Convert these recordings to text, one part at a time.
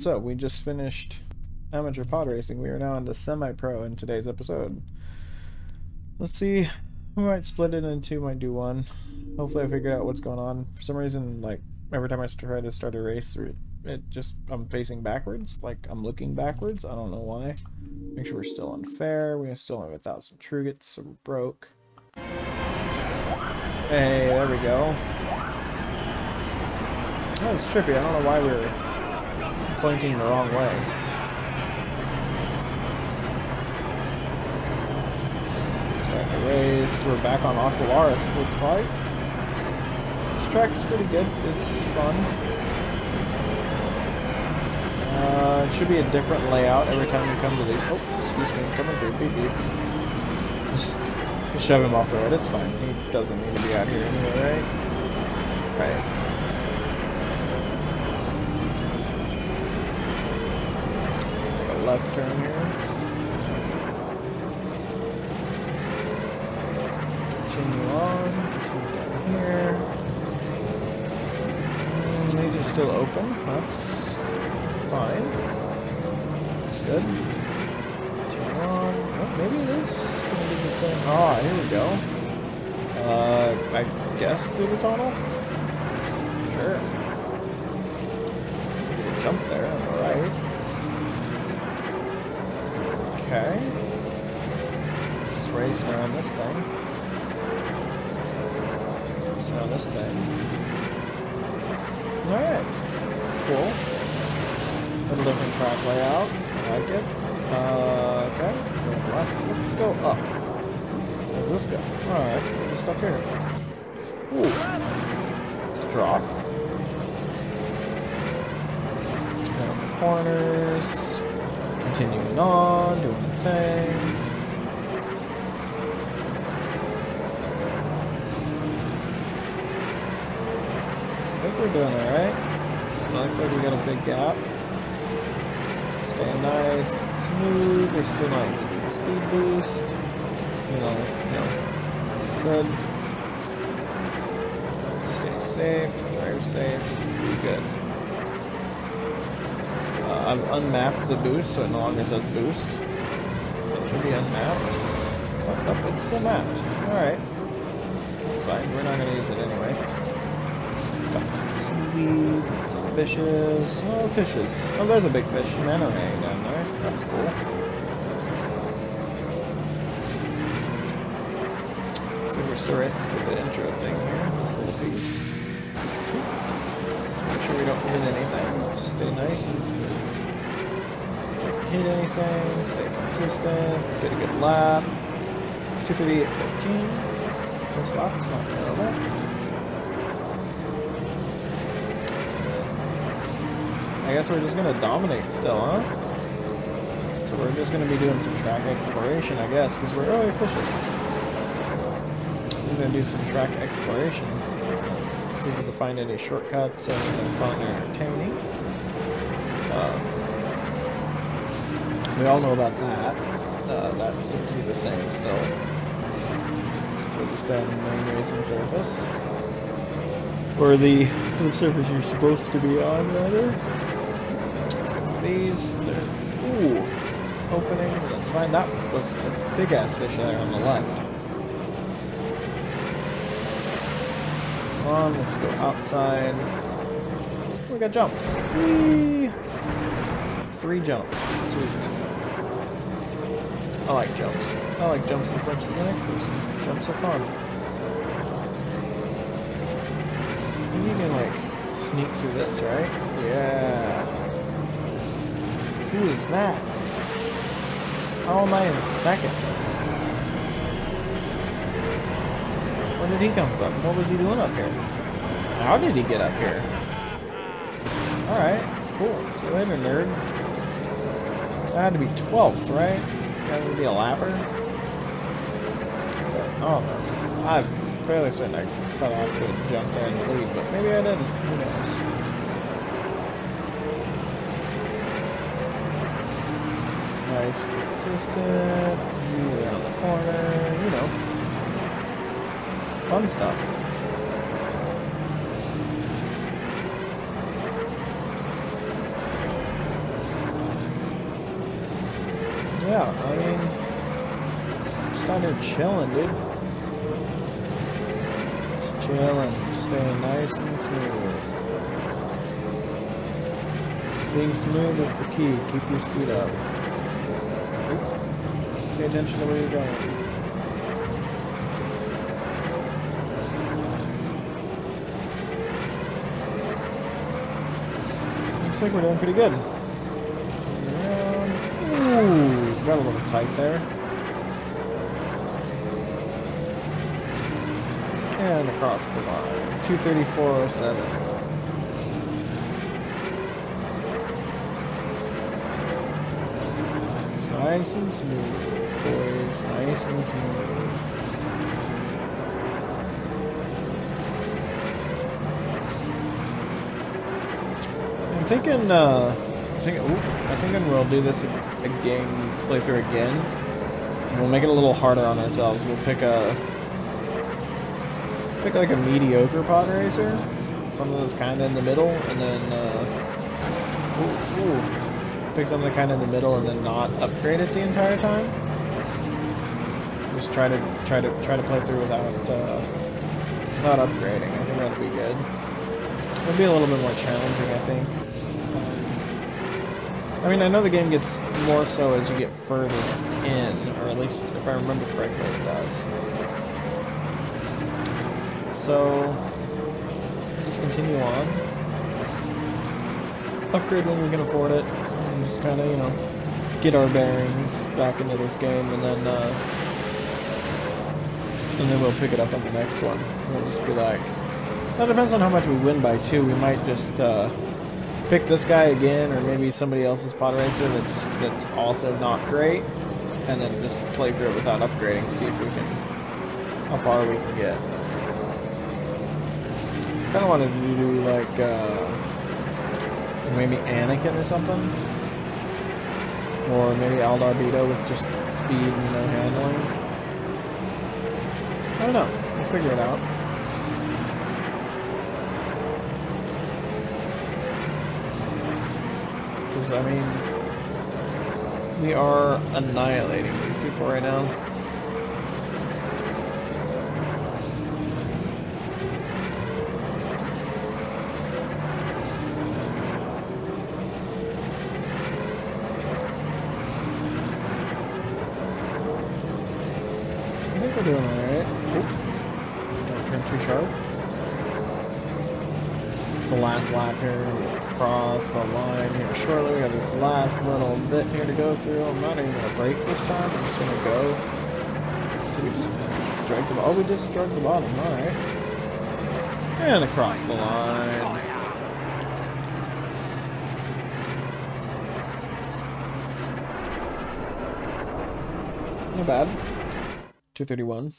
So, we just finished amateur pod racing. We are now into semi-pro in today's episode. Let's see. We might split it into two, might do one. Hopefully I figure out what's going on. For some reason, like, every time I try to start a race, it just, I'm facing backwards. Like, I'm looking backwards. I don't know why. Make sure we're still on fair. We still have a thousand Truguts, so we're broke. Hey, there we go. That was trippy. I don't know why we are pointing the wrong way. Start the race. We're back on Aquilaris, it looks like. This track is pretty good. It's fun. Uh, it should be a different layout every time we come to these. Oh, excuse me, I'm coming through. Beep beep. Just shove him off the road. It's fine. He doesn't need to be out here anyway, right? Right. Take a left turn here. Continue on. Continue down here. Mm, these are still open. That's fine. That's good. Continue on. Oh, maybe it is going to be the same. Ah, here we go. Uh, I guess through the tunnel? Sure. Jump there on the right. Okay. Racing around this thing. Racing around this thing. Alright. Cool. A different track layout. I like it. Uh, okay. Go left. Let's go up. Where's this go? Alright. Just up here. Ooh. Let's drop. Corners. Continuing on, doing the thing. I think we're doing alright. Looks like we got a big gap. Staying nice and smooth. We're still not using the speed boost. You know, you know, good. Stay safe, drive safe, be good. Uh, I've unmapped the boost, so it no longer says boost. So it should be unmapped. Nope, it's still mapped. Alright. That's fine, we're not going to use it anyway. Got some seaweed, some fishes. Oh, fishes. Oh, there's a big fish. Manorang down there. That's cool. So we're still racing through the intro thing here, this little piece. Let's make sure we don't hit anything. Just stay nice and smooth. Don't hit anything, stay consistent, get a good lap. 238.14. First lap is not terrible. So, I guess we're just gonna dominate still, huh? So we're just gonna be doing some track exploration, I guess, because we're really fishes. We're gonna do some track exploration. Let's see if we can find any shortcuts or anything fun or entertaining. Um, we all know about that. Uh, that seems to be the same still. So we'll just on the main racing surface. Or the, the surface you're supposed to be on, rather. These. They're, ooh, opening. Let's find that was a big ass fish there on the left. Come on, let's go outside. We got jumps. Whee! Three jumps. Sweet. I like jumps. I like jumps as much as the next person. Jumps are fun. You can like sneak through this, right? Yeah. Who is that? How am I in second? Where did he come from? What was he doing up here? How did he get up here? Alright, cool. See you later, nerd. That had to be 12th, right? That would be a lapper. Oh. I'm fairly certain I cut off the jump there in the lead, but maybe I didn't. Who knows? Nice, consistent. Move around the corner, you know. Fun stuff. yeah, I mean, just out here chilling, dude. Just chilling, staying nice and smooth. Being smooth is the key. Keep your speed up. Pay attention to where you're going. Looks like we're doing pretty good. Ooh, got a little tight there. And across the line. 234.07. Nice and smooth, boys. Nice and smooth. I'm thinking, uh, I'm thinking, ooh, I'm thinking we'll do this again, playthrough again. We'll make it a little harder on ourselves. We'll pick a, pick like a mediocre pod racer, something that's kind of in the middle, and then, uh, ooh, ooh, pick something kind of in the middle, and then not upgrade it the entire time. Just try to try to try to play through without uh, without upgrading. I think that'll be good. It'll be a little bit more challenging, I think. I mean, I know the game gets more so as you get further in, or at least, if I remember correctly, it does. So, just continue on. Upgrade when we can afford it, and just kind of, you know, get our bearings back into this game, and then, uh, and then we'll pick it up on the next one. We'll just be like, that depends on how much we win by, too. We might just, uh, pick this guy again, or maybe somebody else's pod racer that's that's also not great, and then just play through it without upgrading, see if we can, how far we can get. Kind of wanted to do like uh, maybe Anakin or something, or maybe Aldar Beedo with just speed and no handling. I don't know. We'll figure it out. Because, I mean, we are annihilating these people right now. I think we're doing alright. Don't turn too sharp. It's the last lap here. Across the line here shortly. We have this last little bit here to go through. I'm not even gonna break this time. I'm just gonna go. Did we just drag the Oh, we just drug the bottom. Alright. And across the line. Not bad. 231.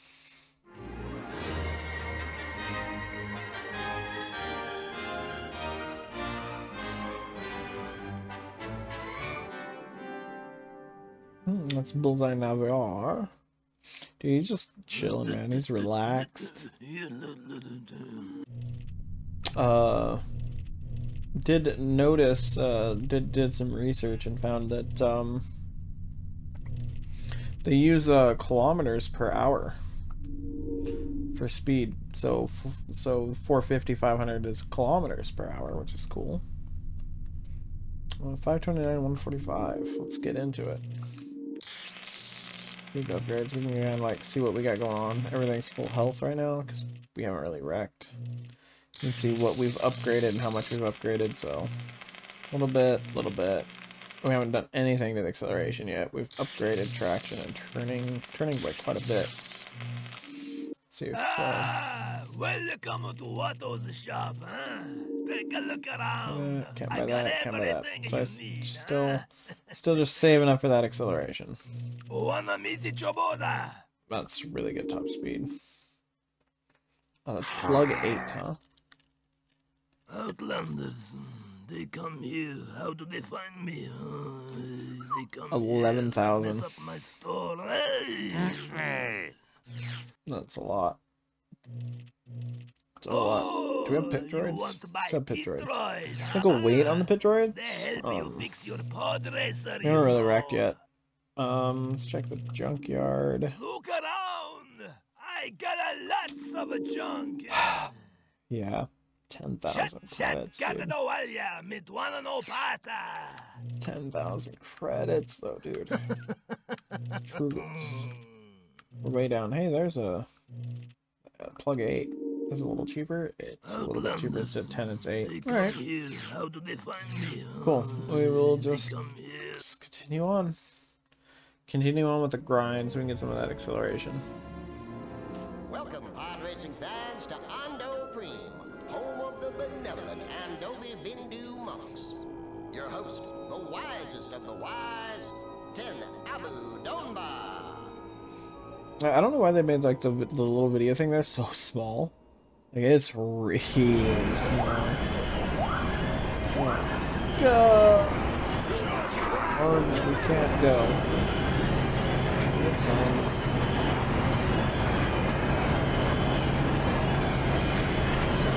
Bullseye Navior. Dude, he's just chilling, man. He's relaxed. Uh, did notice, uh, did did some research and found that um, they use uh, kilometers per hour for speed. So so 450, 500 is kilometers per hour, which is cool. Uh, 529, 145. Let's get into it. Big upgrades. We can kind of like see what we got going on. Everything's full health right now because we haven't really wrecked. You can see what we've upgraded and how much we've upgraded. So a little bit, a little bit. We haven't done anything to the acceleration yet. We've upgraded traction and turning, turning by quite a bit. Let's see if. Uh, Ah, welcome to Watto's shop, huh? Take a look around. uh, can't I buy got that. Can't buy that. everything So I need, still, huh? still just saving up for that acceleration. Wanna meet the That's really good top speed. Uh, plug eight, huh? Outlanders, they come here. How do they find me? huh? they come here, 11,000. Mess up my store. Hey! That's a lot. It's a lot. Do we have pit Oh, droids? want to buy Let's have pit droids. droids, Think we'll wait on the pit droids? Um, fix your pod racer. we haven't really wrecked yet. Um, let's check the junkyard. Look around. I got a lot of junk. Yeah, 10,000 credits, dude. 10,000 credits, though, dude. Truths. We're way down. Hey, there's a, a plug 8. Is a little cheaper? It's a little bit cheaper. Instead of 10, it's 8. Alright. How do they find me? Cool. We will just, just continue on. Continue on with the grind so we can get some of that acceleration. Welcome, pod racing fans, to Ando Prime, home of the benevolent Andovi Bindu monks. Your host, the wisest of the wise, Ten Abu Donba. I don't know why they made like the, the little video thing there so small. Like it's really small. Go. Or we can't go. It's fine. So,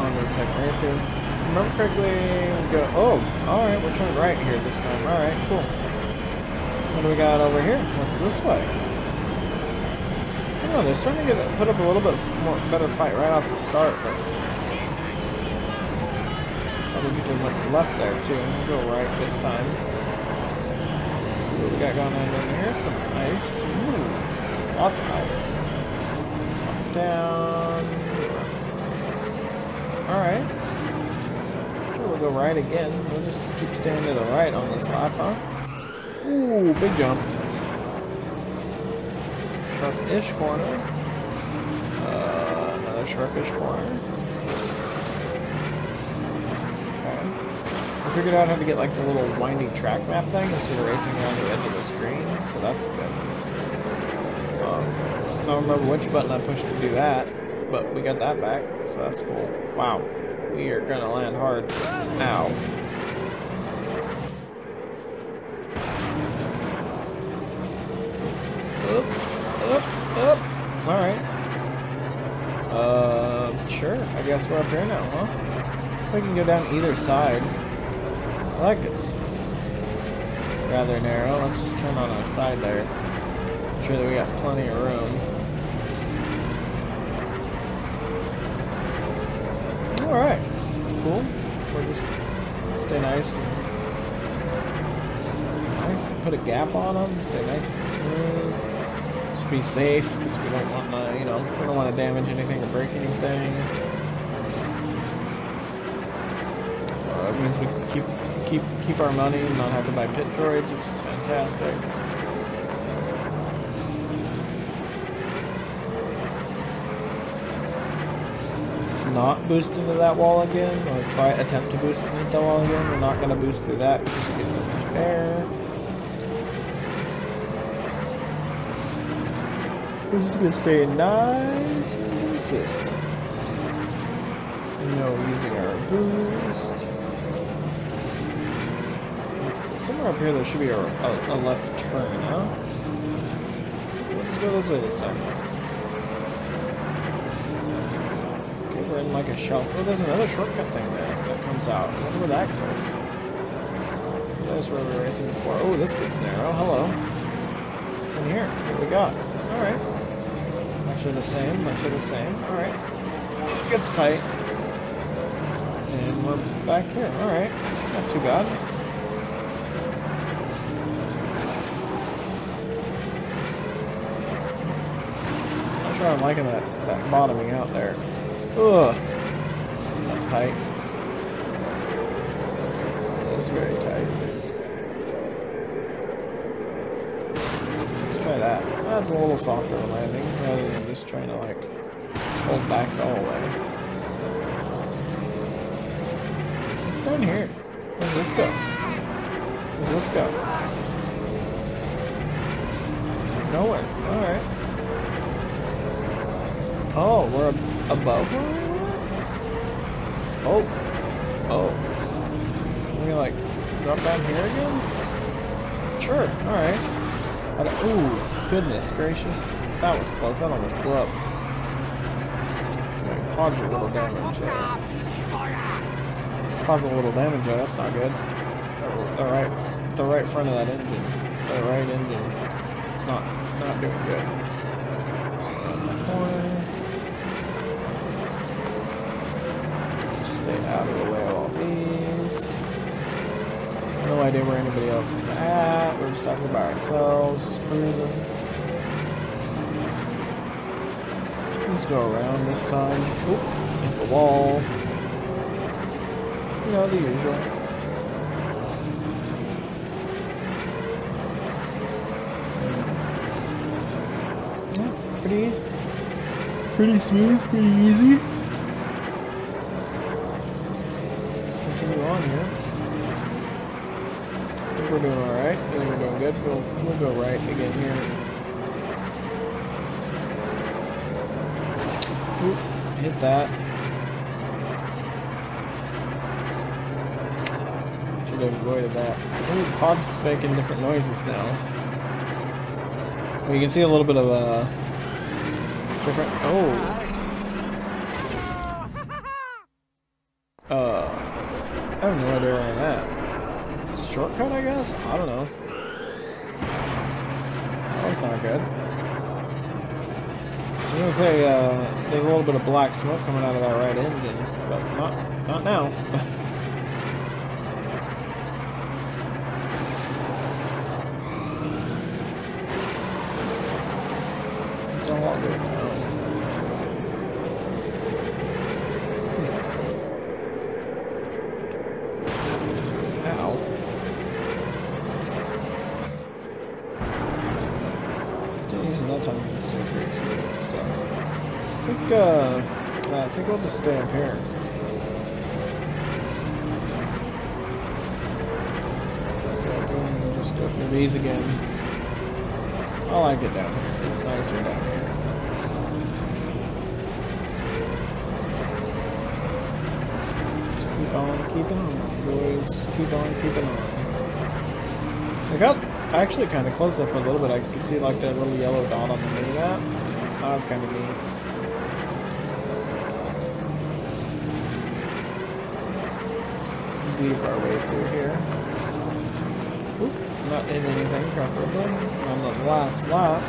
on to the second race here. Remember correctly, we go. Oh, alright, we're turning right here this time. Alright, cool. What do we got over here? What's this way? I know, they're starting to get put up a little bit more better fight right off the start, but probably get to look left there too. We'll go right this time. see what we got going on in here. Some ice. Ooh, lots of ice. Up, down. All right. Sure, we'll go right again. We'll just keep staying to the right on this lap, huh? Ooh, big jump. Sharp-ish corner. Uh, another sharp-ish corner. Okay. I figured out how to get like the little winding track map thing instead of racing around the edge of the screen, so that's good. Um, I don't remember which button I pushed to do that, but we got that back, so that's cool. Wow, we are gonna land hard now. Up, up, up. All right. Uh, sure. I we're up here now, huh? So I can go down either side. I like it's rather narrow. Let's just turn on our side there. Make sure that we got plenty of room. All right. Cool. We'll just stay nice and nice. Put a gap on them. Stay nice and smooth. Just be safe because we don't want to, you know, we don't want to damage anything or break anything. Uh, it means we keep keep keep our money and not have to buy pit droids, which is fantastic. Let's not boost into that wall again, or try attempt to boost into the wall again. We're not going to boost through that because you get so much air. We're just gonna stay nice and consistent. Know, using our boost. So somewhere up here there should be a, a, a left turn, huh? We'll just go this way this time. Okay, we're in like a shelf. Oh, there's another shortcut thing there that comes out. I wonder where that goes. That's where we were racing before. Oh, this gets narrow. Hello. What's in here? What we got? Alright. Much of the same, much of the same. Alright. Gets tight. And we're back here. Alright. Not too bad. Sure I'm liking that, that bottoming out there. Ugh. That's tight. That's very tight. Let's try that. That's a little softer landing, rather than just trying to like hold back the whole way. What's down here? Where's this go? Where's this go? Nowhere. Alright. We're ab- above were? Oh. Oh. Can we like drop down here again? Sure. Alright. Ooh, goodness gracious. That was close. That almost blew up. Yeah, Pod's a little damage there. Pod's a little damage. That's not good. The right, the right front of that engine. The right engine. It's not not doing good. So around the corner. Stay out of the way of all these. No idea where anybody else is at. We're just talking by ourselves, just cruising. Let's go around this time. Oop, hit the wall. You know, the usual. Yeah, pretty easy. Pretty smooth, pretty easy. Let's continue on here. I think we're doing alright. I think we're doing good. We'll, we'll go right again here. Oop, that. Should have avoided that. Ooh, Todd's making different noises now. You can see a little bit of a different. Oh. Uh, I have no idea where I'm at. Shortcut, I guess. I don't know. That's not good. I was gonna say uh, little bit of black smoke coming out of that right engine, but not not now. it's all good now. Ow. Didn't use it that time it's still pretty smooth, so I think uh I think we'll just stay up here. Here and just go through these again. Oh, I like it down here. It's nicer down here. Just keep on keeping on, boys. Just keep on keeping on. I got actually kind of close there for a little bit. I could see like that little yellow dot on the mini map. That was kind of neat. Just weave our way through here. Oop, not in anything, preferably. On the last lap.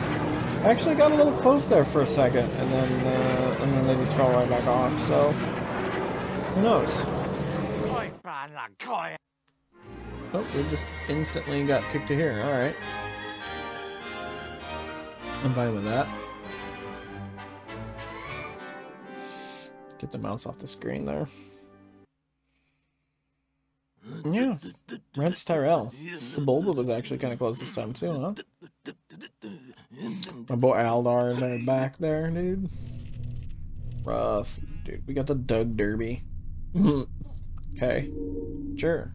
I actually got a little close there for a second, and then uh, and then they just fell right back off. So who knows? Oh, we just instantly got kicked to here. All right, I'm fine with that. Get the mouse off the screen there. Yeah, Ratts Tyerell. Sebulba was actually kind of close this time too, huh? My boy Aldar in there back there, dude. Rough, dude. We got the Doug Derby. okay, sure.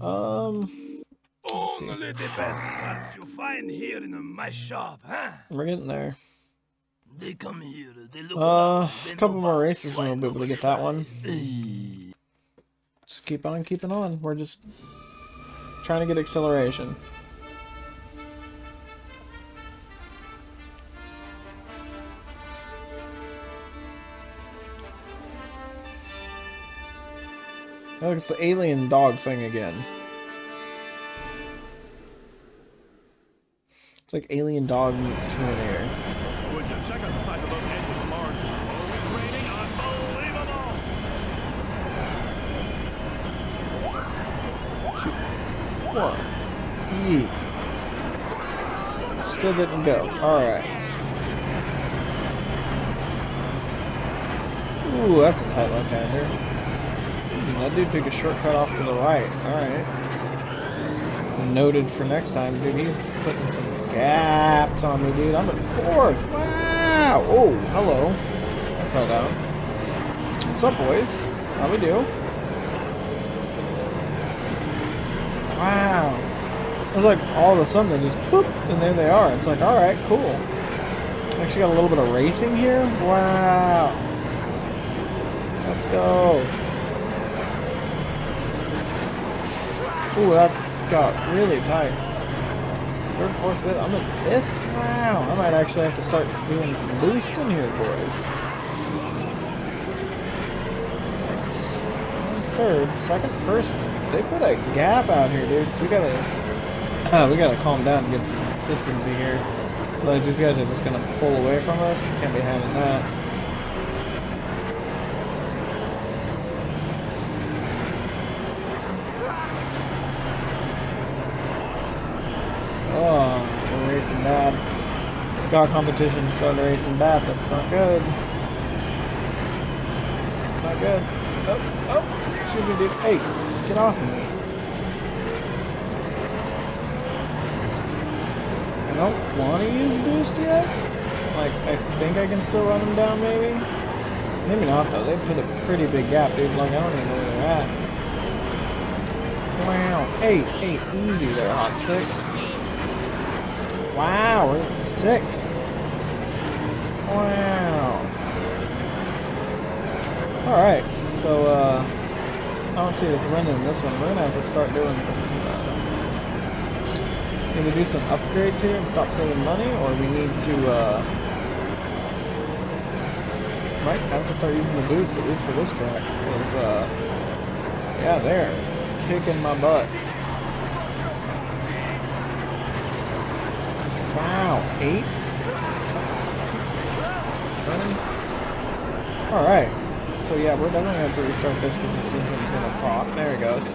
Um, Let's see. Only you find here in my shop, huh? we're getting there. They come here, they look Uh, a couple more races and we'll be able to get that one. Just keep on keeping on. We're just trying to get acceleration. Oh, it's the alien dog thing again. It's like alien dog meets Terminator. Still didn't go. Alright. Ooh, that's a tight left-hander. Hmm, that dude took a shortcut off to the right. Alright. Noted for next time. Dude, he's putting some gaps on me, dude. I'm in fourth. Wow. Oh, hello. I fell down. What's up, boys? How we do? Wow. It was like all of a sudden they just boop, and there they are. It's like, alright, cool. Actually got a little bit of racing here. Wow. Let's go. Ooh, that got really tight. Third, fourth, fifth. I'm in fifth? Wow. I might actually have to start doing some boosting here, boys. It's third, second, first. They put a gap out here, dude. We gotta Ah, we gotta calm down and get some consistency here. Otherwise these guys are just gonna pull away from us. We can't be having that. Oh, we're racing bad. Got competition started racing bad. That's not good. That's not good. Oh, oh, excuse me, dude. Hey, get off of me. I don't want to use boost yet. Like, I think I can still run them down, maybe? Maybe not, though. They put a pretty big gap, dude. Like, I don't even know where they're at. Wow. Hey, hey, easy there, hot stick. Wow, we're at sixth. Wow. Alright, so, uh, I don't see us winning this one. We're gonna have to start doing some, uh, either do some upgrades here and stop saving money, or we need to, uh, might have to start using the boost, at least for this track, because, uh, yeah, they're kicking my butt. Wow, eight? Alright. So yeah, we're definitely gonna have to restart this because this engine's gonna pop. There it goes.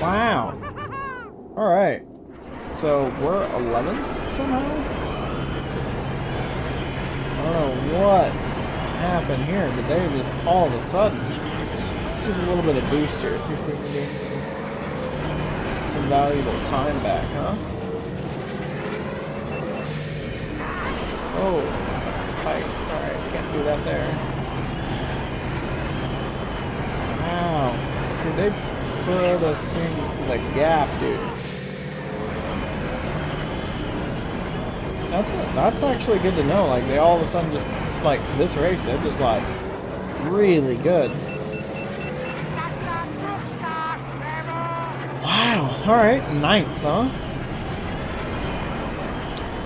Wow. Alright. So we're 11th somehow? I don't know what happened here, but they just all of a sudden. Let's use a little bit of booster, see if we can gain some some valuable time back, huh? Oh, that's tight. Alright, can't do that there. Wow. Dude, they put us in the gap, dude. That's that's actually good to know. Like they all of a sudden just like this race, they're just like really good. Wow. All right, ninth, huh?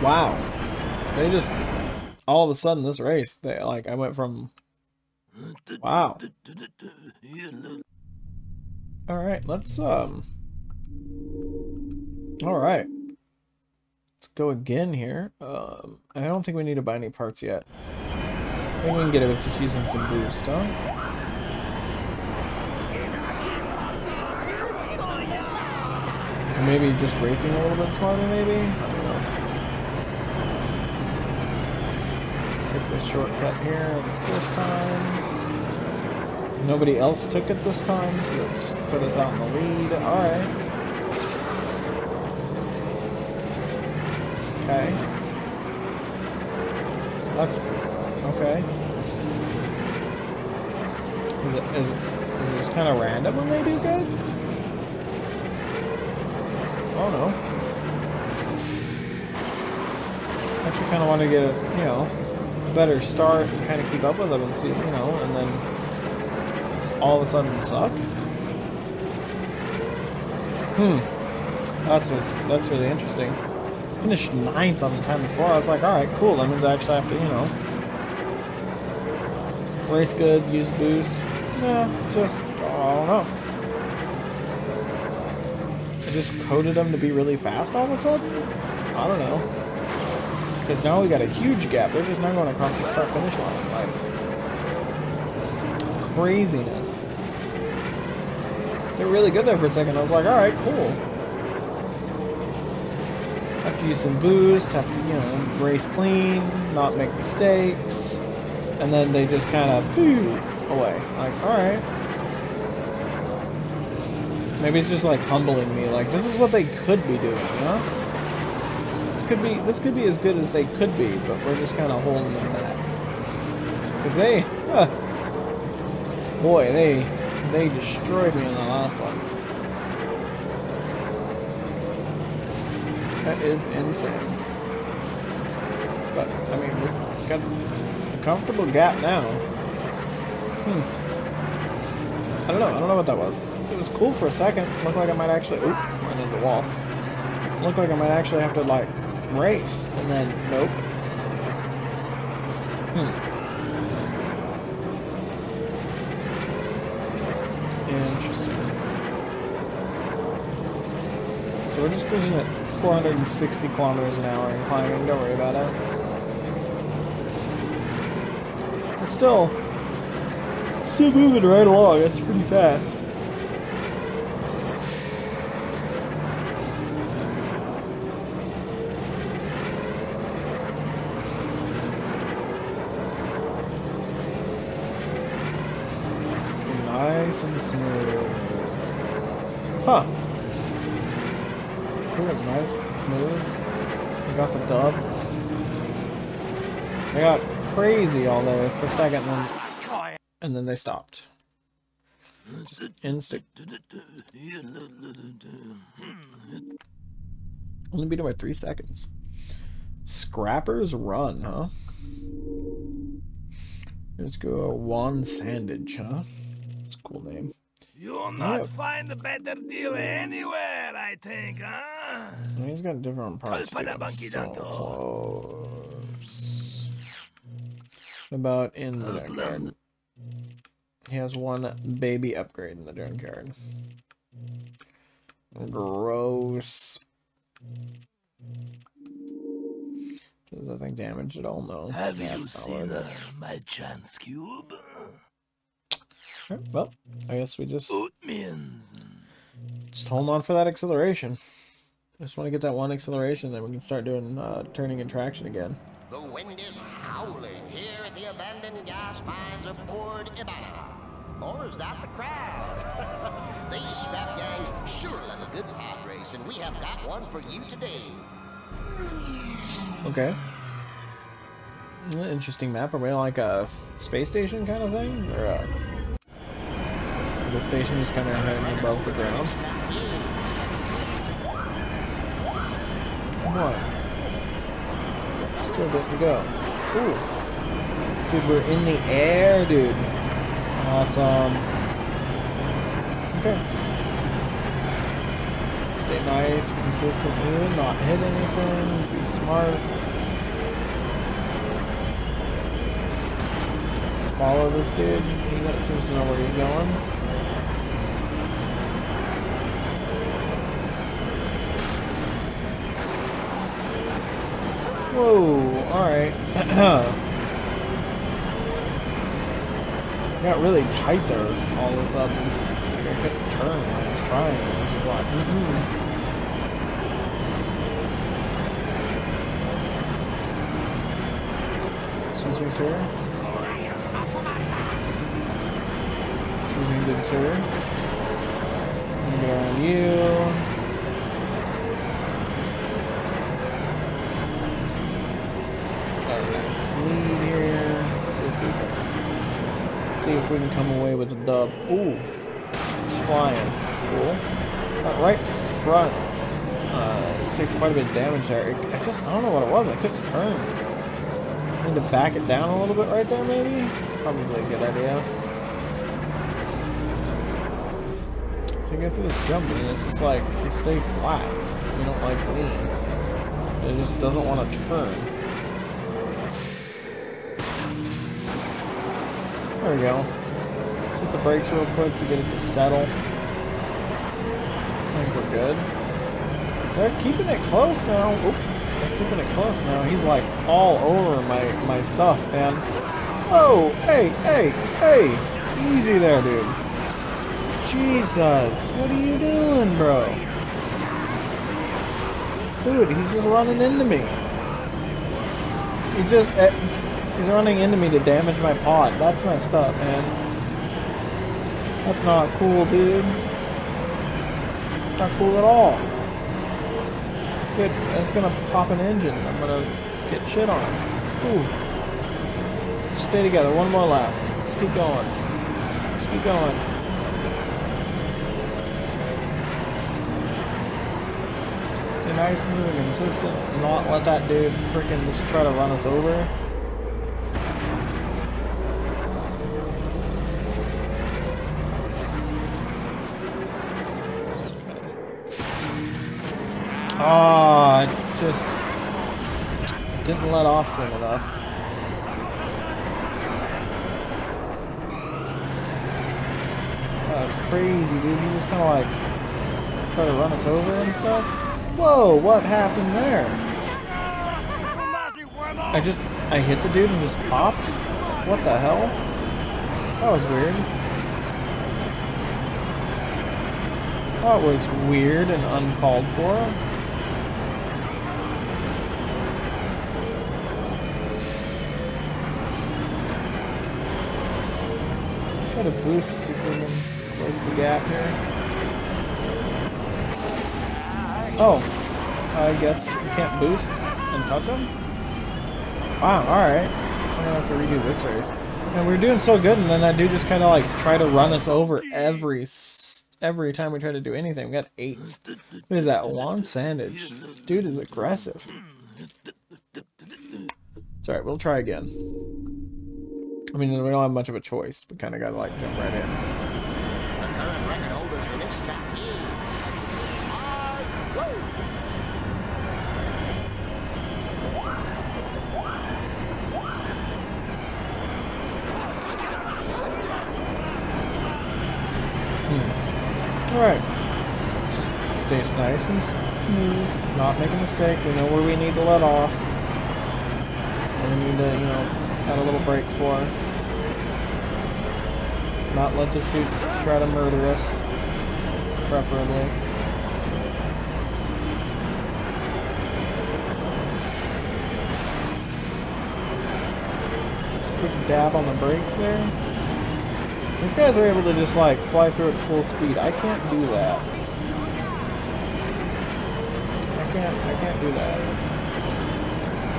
Wow. They just all of a sudden this race, they like I went from wow. All right, let's um. All right, go again here. Um, I don't think we need to buy any parts yet. Maybe we can get it with just using some boost, huh? Maybe just racing a little bit smarter, maybe? I don't know. Take this shortcut here the first time. Nobody else took it this time, so that just put us out in the lead. Alright. Okay. That's okay. Is it is is it just kind of random when they do good? Oh no. Actually, kind of want to get a you know a better start and kind of keep up with them and see you know, and then all of a sudden suck. Hmm. That's that's really interesting. Finished ninth on the time before. I was like, all right, cool. That means I actually have to, you know, race good, use boost. Yeah, just I don't know. I just coded them to be really fast all of a sudden. I don't know. Because now we got a huge gap. They're just not going across the start finish line. Like craziness. They're really good there for a second. I was like, alright, cool. To use some boost, have to, you know, race clean, not make mistakes. And then they just kind of boo away. Like, alright. Maybe it's just like humbling me. Like, this is what they could be doing, you know? This could be this could be as good as they could be, but we're just kind of holding them back. Because they, huh, boy, they they destroyed me in the last one. Is insane. But I mean, we've got a comfortable gap now. Hmm. I don't know. I don't know what that was. It was cool for a second. Looked like I might actually. Oop! Ran into the wall. Looked like I might actually have to like race, and then nope. Hmm. Interesting. So we're just cruising at 460 kilometers an hour in climbing. Don't worry about it. But still, still moving right along. That's pretty fast. It's nice and smooth. Huh. Cool, nice and smooth. I got the dub. They got crazy all there for a second, and then, and then they stopped. Just instant. Only beat him by three seconds. Scrappers Run, huh? Let's go uh, Wan Sandage, huh? That's a cool name. You'll not Yep. find a better deal anywhere, I think, huh? He's got different parts. Alpha Dude. I'm Monkey so close. About in the Uh, junkyard. He has one baby upgrade in the junkyard. Gross. Does that thing damage at all? No. Have you That's not seen uh, my chance cube? Well, I guess we just just hold on for that acceleration. Just want to get that one acceleration, then we can start doing uh, turning and traction again. The wind is howling here at the abandoned gas mines of Ord Ibanna. Or is that the crowd? These scrap gangs sure love a good pod race, and we have got one for you today. Okay. Uh, Interesting map. Are we like a space station kind of thing? Or a... The station is kind of hanging above the ground? Come on. Still didn't go. Ooh. Dude, we're in the air, dude. Awesome. Okay. Stay nice, consistent, even, not hit anything, be smart. Just follow this dude. He seems to know where he's going. Whoa, alright. Got really tight there all of a sudden. I couldn't turn when I was trying. It was just like, mm-mm. Excuse me, sir. Excuse me, good sir. I'm gonna get around you. Lead here. Let's see if we can see if we can come away with a dub. Ooh, it's flying. Cool. Uh, right front. Uh, it's taking quite a bit of damage there. I just I don't know what it was. I couldn't turn. I Need to back it down a little bit right there, maybe. Probably a good idea. To get through this jump, and it's just like you stay flat. You don't like lean. It just doesn't want to turn. There we go. Let's hit the brakes real quick to get it to settle. I think we're good. They're keeping it close now. Oop, they're keeping it close now. He's like all over my, my stuff, man. Oh, Hey, hey, hey! Easy there, dude. Jesus, what are you doing, bro? Dude, he's just running into me. He's just it's, he's running into me to damage my pod. That's messed up, man. That's not cool, dude. Not cool at all. Dude, that's gonna pop an engine. I'm gonna get shit on. Ooh. Stay together. One more lap. Let's keep going. Let's keep going. Stay nice and consistent. Not let that dude freaking just try to run us over. Ah, oh, just didn't let off soon enough. Oh, that's crazy, dude. He just kind of like try to run us over and stuff. Whoa, what happened there? I just, I hit the dude and just popped? What the hell? That was weird. That was weird and uncalled for. Try to boost, if we can close the gap here. Oh, I guess you can't boost and touch him? Wow, alright. I'm gonna have to redo this race. And we are doing so good, and then that dude just kind of like tried to run us over every every time we try to do anything. We got eight. What is that? Wan Sandage. Dude is aggressive. It's alright, we'll try again. I mean, we don't have much of a choice. We kind of gotta like jump right in. Hmm. Just stays nice and smooth. Not make a mistake. We know where we need to let off. And we need to, you know, a little break for. Not let this dude try to murder us. Preferably. Just a quick dab on the brakes there. These guys are able to just like fly through at full speed. I can't do that. I can't. I can't do that.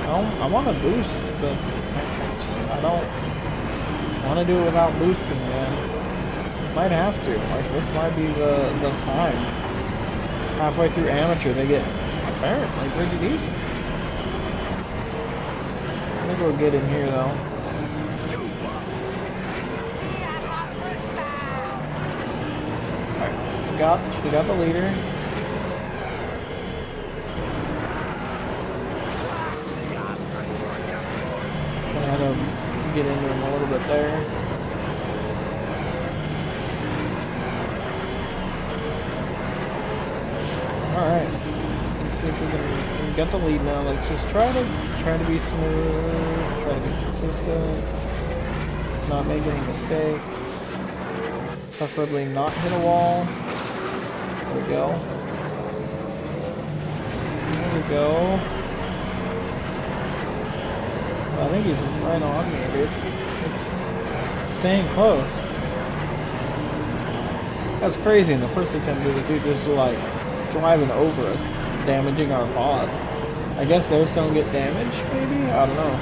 I, don't, I want to boost, but just I don't want to do it without boosting, man. Might have to. Like this might be the the time. Halfway through amateur, they get apparently pretty decent. I'm gonna go get in here though. We got we got the leader. Gonna have to get into him a little bit there. Alright. Let's see if we can got the lead now. Let's just try to try to be smooth, try to be consistent, not make any mistakes. Preferably not hit a wall. There we go. There we go. I think he's right on me, dude. He's staying close. That's crazy. In the first attempt, the dude just like driving over us, damaging our pod. I guess those don't get damaged, maybe? I don't know.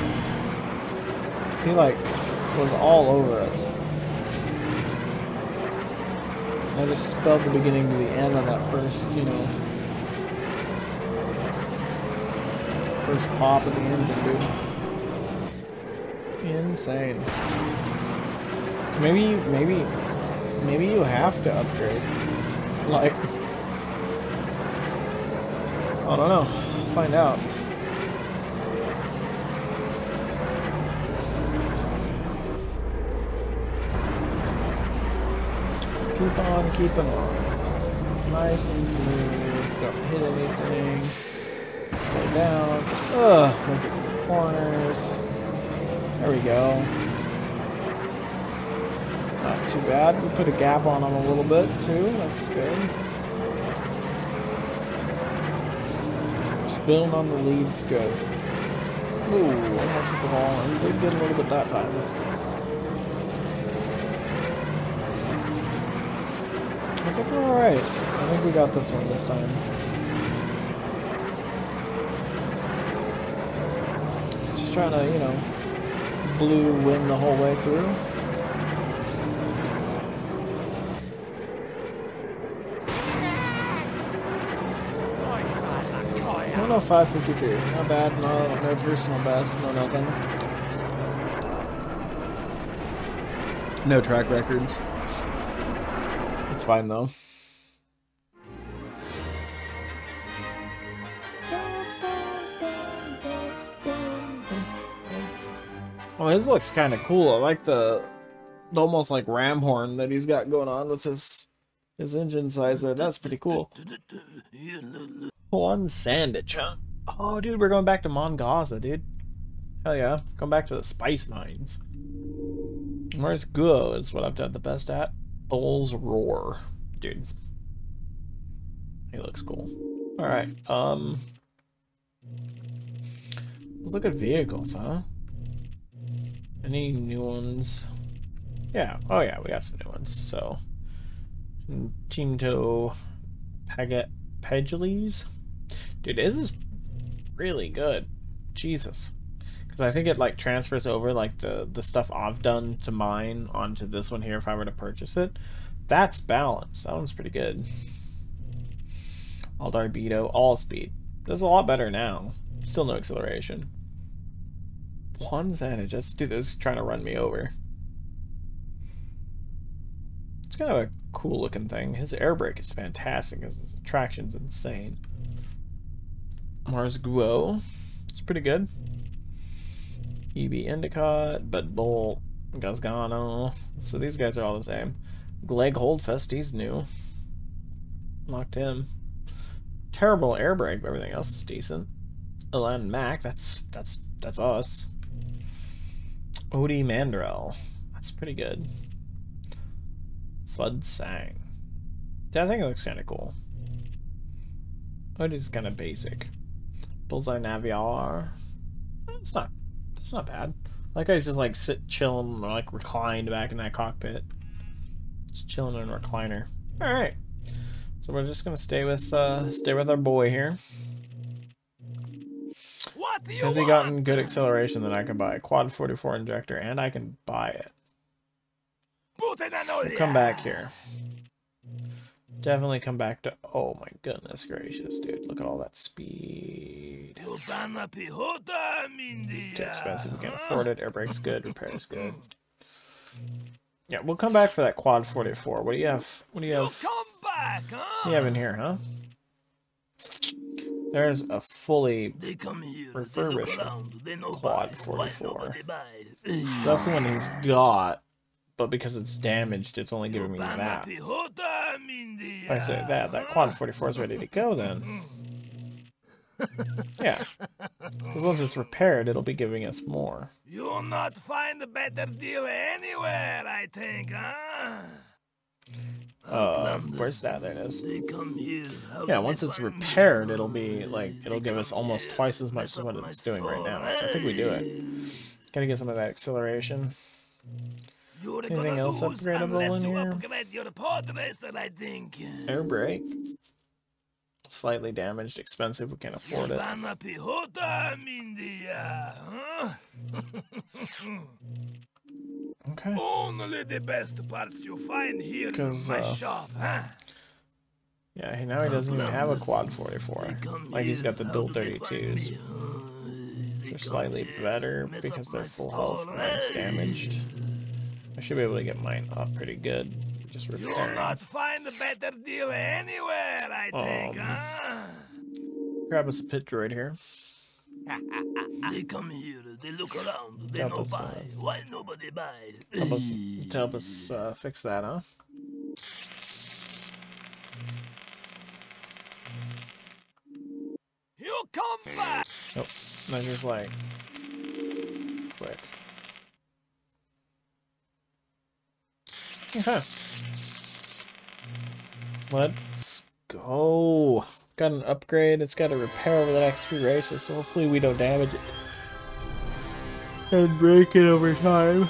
He like was all over us. I just spelled the beginning to the end on that first, you know, first pop of the engine, dude. Insane. So maybe, maybe, maybe you have to upgrade. Like, I don't know. Find out. Keep on keeping on. Nice and smooth. Don't hit anything. Slow down. Ugh, make it through the corners. There we go. Not too bad. We put a gap on them a little bit too. That's good. Just building on the lead's good. Ooh, almost hit the wall. We did get a little bit that time. I think we're alright. I think we got this one this time. Just trying to, you know, blue win the whole way through. No, no, 553. Not bad. No, no personal best. No nothing. No track records. It's fine though. His looks kind of cool. I like the, the almost like ram horn that he's got going on with his his engine size there. That's pretty cool. One Sandwich, huh? Oh, dude, we're going back to Mon Gazza, dude. Hell yeah. Going back to the spice mines. Mars Guo is what I've done the best at. Boles Roor. Dude. He looks cool. Alright, um... Let's look at vehicles, huh? Any new ones? Yeah, oh yeah, we got some new ones, so... Tinto... Paget... Pegles? Dude, this is really good. Jesus. Because I think it, like, transfers over, like, the, the stuff I've done to mine onto this one here if I were to purchase it. That's balanced. That one's pretty good. Aldar Beedo, all speed. Does a lot better now. Still no acceleration. Wan Sandage, let's do this, trying to run me over. It's kind of a cool looking thing. His air brake is fantastic, his traction's insane. Mars Guo, it's pretty good. Ebe Endocott, Dud Bolt, Gasgano. So these guys are all the same. Clegg Holdfast, he's new. Locked him. Terrible air brake, but everything else is decent. Elan Mak, that's that's that's us. Ody Mandrell, that's pretty good. Fud Sang. I think it looks kind of cool. Ody's kind of basic. Bullseye Navior. That's not that's not bad. Like I just like sit chilling or like reclined back in that cockpit. Just chilling in a recliner. Alright. So we're just gonna stay with uh stay with our boy here. Has he gotten good acceleration that I can buy? A quad 44 injector and I can buy it. Put it on We'll come back here. Definitely come back to oh my goodness gracious, dude. Look at all that speed. Too expensive, we can't afford it. Air brake's good, repair is good. Yeah, we'll come back for that quad 44. What do you have? What do you have? come back, huh? What do you have in here, huh? There's a fully They come here. Refurbished look around, they quad 44. Why nobody buy? So that's the one he's got, but because it's damaged, it's only giving me that. I say that that quad 44 is ready to go then. Yeah, because once it's repaired, it'll be giving us more. You'll not find a better deal anywhere, I think, huh? Uh, where's that? There it is. They come here. how Yeah, once it's repaired, it'll be like it'll give us almost twice as much as what it's doing right now. So I think we do it. Gotta get some of that acceleration. Anything else upgradable in here? upgrade your pod racer, I think. Air brake. Slightly damaged, expensive. We can't afford it. Lupana Pihota, Mindy, huh? Okay. Only the best parts you find here in my uh, shop, huh? Yeah, he now he doesn't even have a quad 44. Like he's got the how dual do they find 32s. They They're slightly better because they're full health. Mine's damaged. I should be able to get mine up pretty good. Just You'll repairing. not find a better deal anywhere, I think, Um, huh? Grab us a pit droid here. They come here, they look around, they Help no buy. uh, Why nobody buy? Help us, help us uh, fix that, huh? You come back! Nope. Not just like quick. Okay. Let's go. Got an upgrade. It's got a repair over the next few races, so hopefully we don't damage it. And break it over time.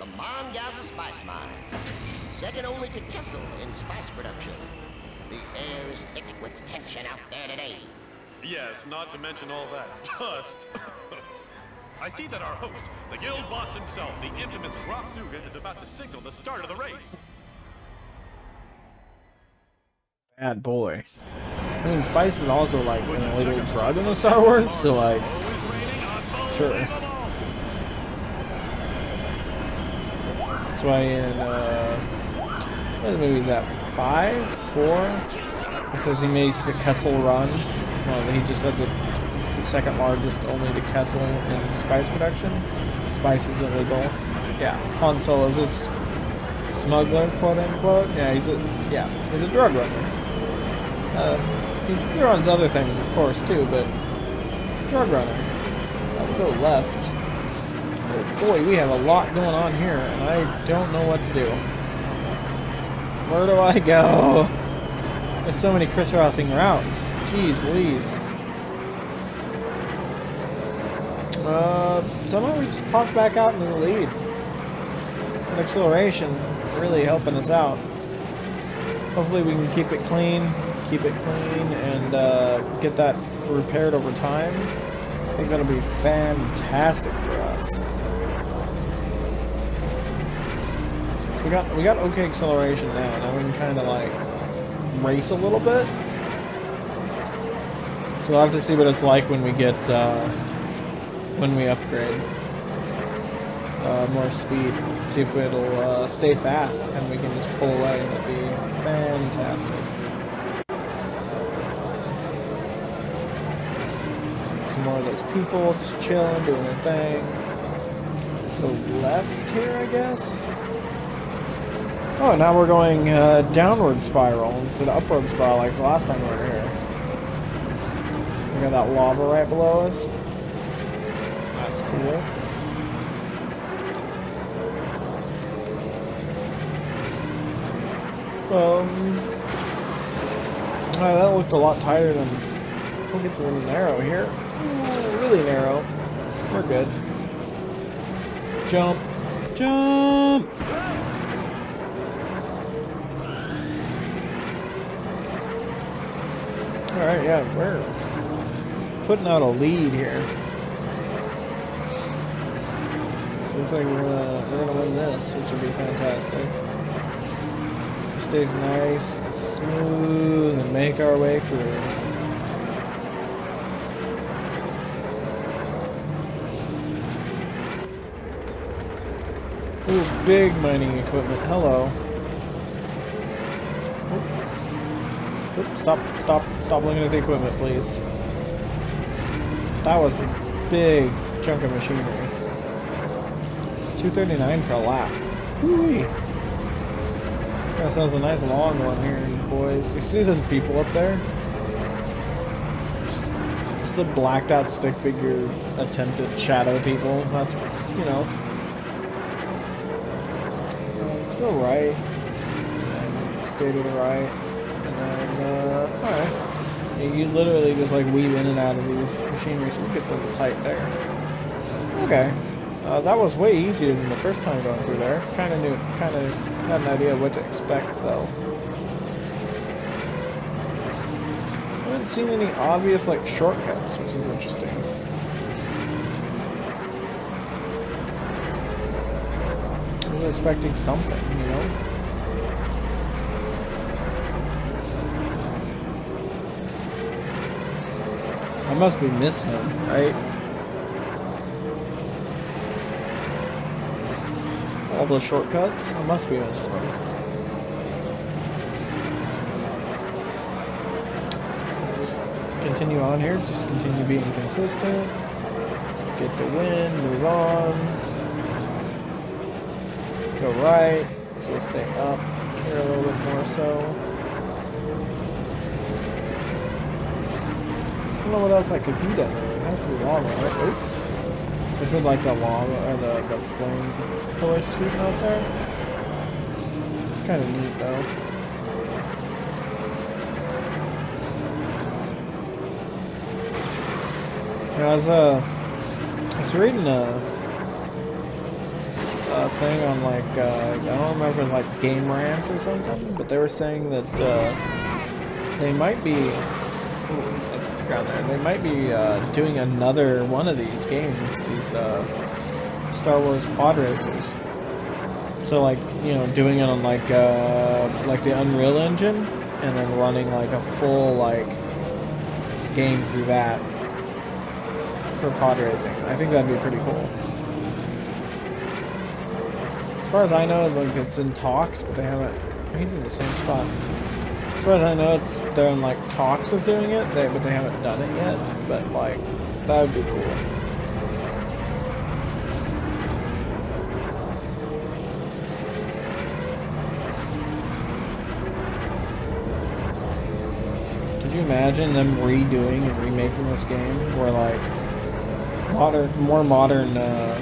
The Mon Gazza Spice Mines, second only to Kessel in spice production. The air is thick with tension out there today. Yes, not to mention all that dust. I see that our host, the guild boss himself, the infamous Dropsuga, is about to signal the start of the race. Bad boy. I mean, spice is also like an illegal drug in the Star Wars, so like, Sure. That's why in uh, what movie is that? Five, four. It says he makes the Kessel Run. Well, he just said that it's the second largest, only to Kessel in spice production. Spice is illegal. Yeah, Han Solo's just smuggler, quote unquote. Yeah, he's a yeah, he's a drug runner. Uh, he, he runs other things, of course, too, but drug runner. I will go left. Oh boy, we have a lot going on here, and I don't know what to do. Where do I go? There's so many crisscrossing routes. Jeez Louise. Uh, somehow we just popped back out into the lead. That acceleration really helping us out. Hopefully we can keep it clean, keep it clean, and uh, get that repaired over time. I think that'll be fantastic for us. So we got we got okay acceleration now. Now we can kind of like race a little bit. So we'll have to see what it's like when we get uh, when we upgrade uh, more speed. See if it'll uh, stay fast and we can just pull away. That'd be fantastic. Some more of those people just chilling, doing their thing. Go left here, I guess. Oh, now we're going uh, downward spiral instead of upward spiral like the last time we were here. We got that lava right below us. That's cool. Um, oh, that looked a lot tighter than. Oh, it gets a little narrow here. Ooh, really narrow. We're good. Jump, jump. All right, yeah, we're putting out a lead here. So looks like we're gonna we're gonna win this, which would be fantastic It stays nice and smooth and make our way through. Ooh, big mining equipment. Hello. Oop. Oop, stop, stop, stop looking at the equipment, please. That was a big chunk of machinery. 239 for a lap. Woo-wee. That sounds a nice long one here, boys. You see those people up there? Just, just the blacked out stick figure attempt attempted shadow people. That's, you know. Let's go right. Stay to the right. And then, uh, alright. You, you literally just like weave in and out of these machinery, so it gets a little tight there. Okay. Uh, that was way easier than the first time going through there. Kind of knew, kind of had an idea what to expect, though. I haven't seen any obvious, like, shortcuts, which is interesting. I was expecting something, you know? I must be missing him, right? All those shortcuts? Must be missing them. Just continue on here, just continue being consistent. Get the win, move on. Go right, so we'll stay up here a little bit more so. I don't know what else I could be down. It has to be lava, right? Especially with like the lava or the, the flame pillars shooting out there. It's kind of neat though. Yeah, I was uh, I was reading a, a thing on like uh, I don't remember if it was like Game Rant or something, but they were saying that uh, they might be. Background there. They might be uh, doing another one of these games, these uh, Star Wars pod racers. So like, you know, doing it on like uh, like the Unreal Engine, and then running like a full like game through that for pod racing. I think that'd be pretty cool. As far as I know, like it's in talks, but they haven't. He's in the same spot as far as I know, it's they're in like talks of doing it, they, but they haven't done it yet. But like, that would be cool. Could you imagine them redoing and remaking this game where like modern, more modern uh,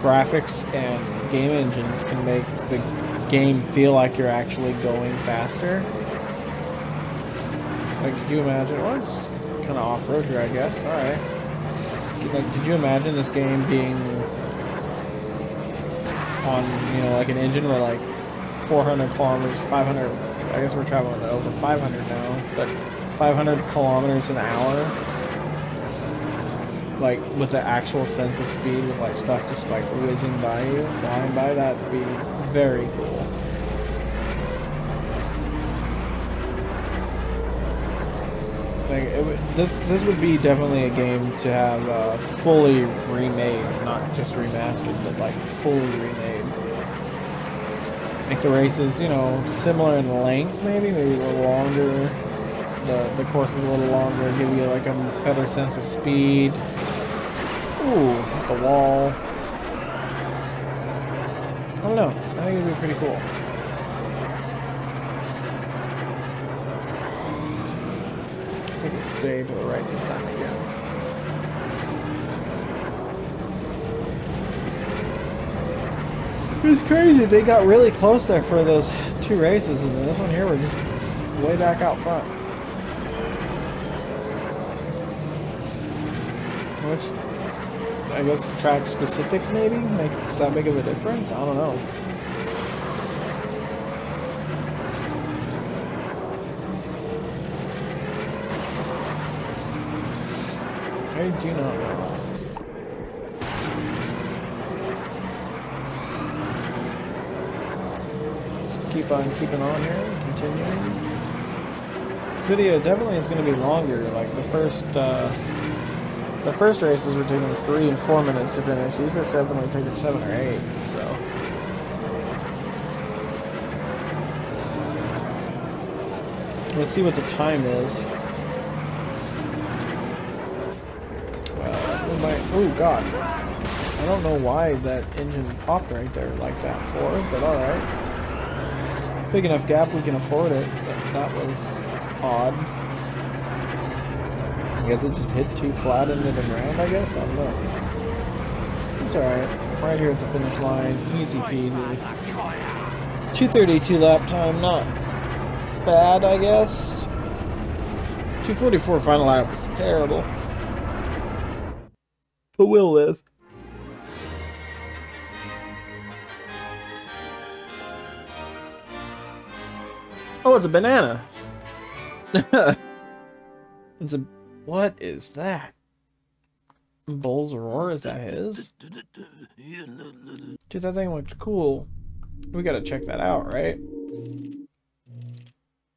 graphics and game engines can make the game feel like you're actually going faster? Like, could you imagine? Or it's kind of off-road here, I guess. All right. Like, could you imagine this game being on, you know, like an engine where like 400 kilometers, 500, I guess we're traveling over 500 now, but 500 kilometers an hour, like with the actual sense of speed, with like stuff just like whizzing by you, flying by, that'd be very cool. Like it would, this, this would be definitely a game to have uh, fully remade, not just remastered, but like fully remade. Make the races, you know, similar in length, maybe, maybe a little longer. The the course is a little longer, give you like a better sense of speed. Ooh, hit the wall. I don't know. I think it'd be pretty cool. Stay to the right this time again. It's crazy. They got really close there for those two races, and this one here, we're just way back out front. I guess track specifics maybe make that big of a difference. I don't know. I do not know. Just keep on keeping on here, continuing. This video definitely is going to be longer. Like the first, uh, the first races were taking three and four minutes to finish. These are definitely taking seven or eight. So. Let's see what the time is. Well, we might. Oh God. I don't know why that engine popped right there like that for, but alright. Big enough gap we can afford it, but that was odd. I guess it just hit too flat into the ground, I guess? I don't know. It's alright. Right here at the finish line. Easy peasy. 232 lap time, not bad, I guess. 244 final lap was terrible. But we'll live. Oh, it's a banana. it's a. What is that? Boles Roor? Is that his? Dude, that thing looks cool. We gotta check that out, right?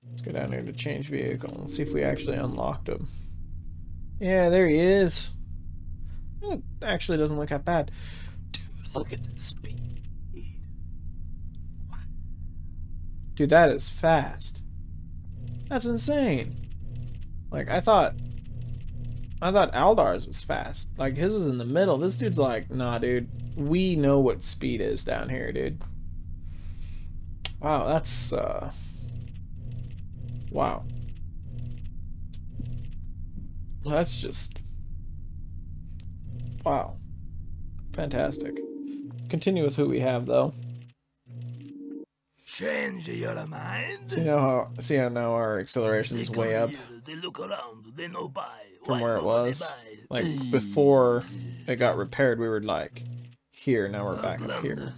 Let's go down here to change vehicle and see if we actually unlocked him. Yeah, there he is. It actually doesn't look that bad. Dude, look at the speed. Dude, that is fast. That's insane. Like, I thought... I thought Aldar's was fast. Like, his is in the middle. This dude's like, nah, dude. We know what speed is down here, dude. Wow, that's, uh... Wow. That's just... Wow. Fantastic. Continue with who we have, though. Change your mind. See now how see how now our acceleration is way up They look around. Know from Why where it was. Like before it got repaired, we were like here. Now we're back up here.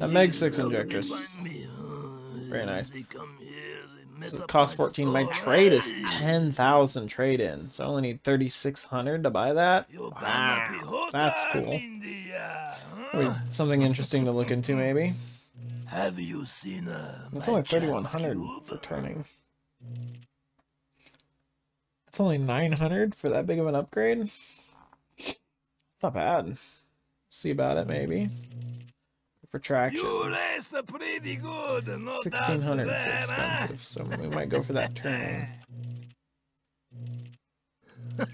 A Meg 6 now they injectress. me, uh, Very nice. So it costs 14. My trade is Hey, 10,000 trade in. So I only need 3,600 to buy that. Wow, cannot be hot, that's cool. in the, Wait, something interesting to look into, maybe. Have you seen That's only 3,100 for turning. It's only 900 for that big of an upgrade. It's not bad. See about it, maybe. For traction. You race pretty good. No 1600 is expensive, so we might go for that turn.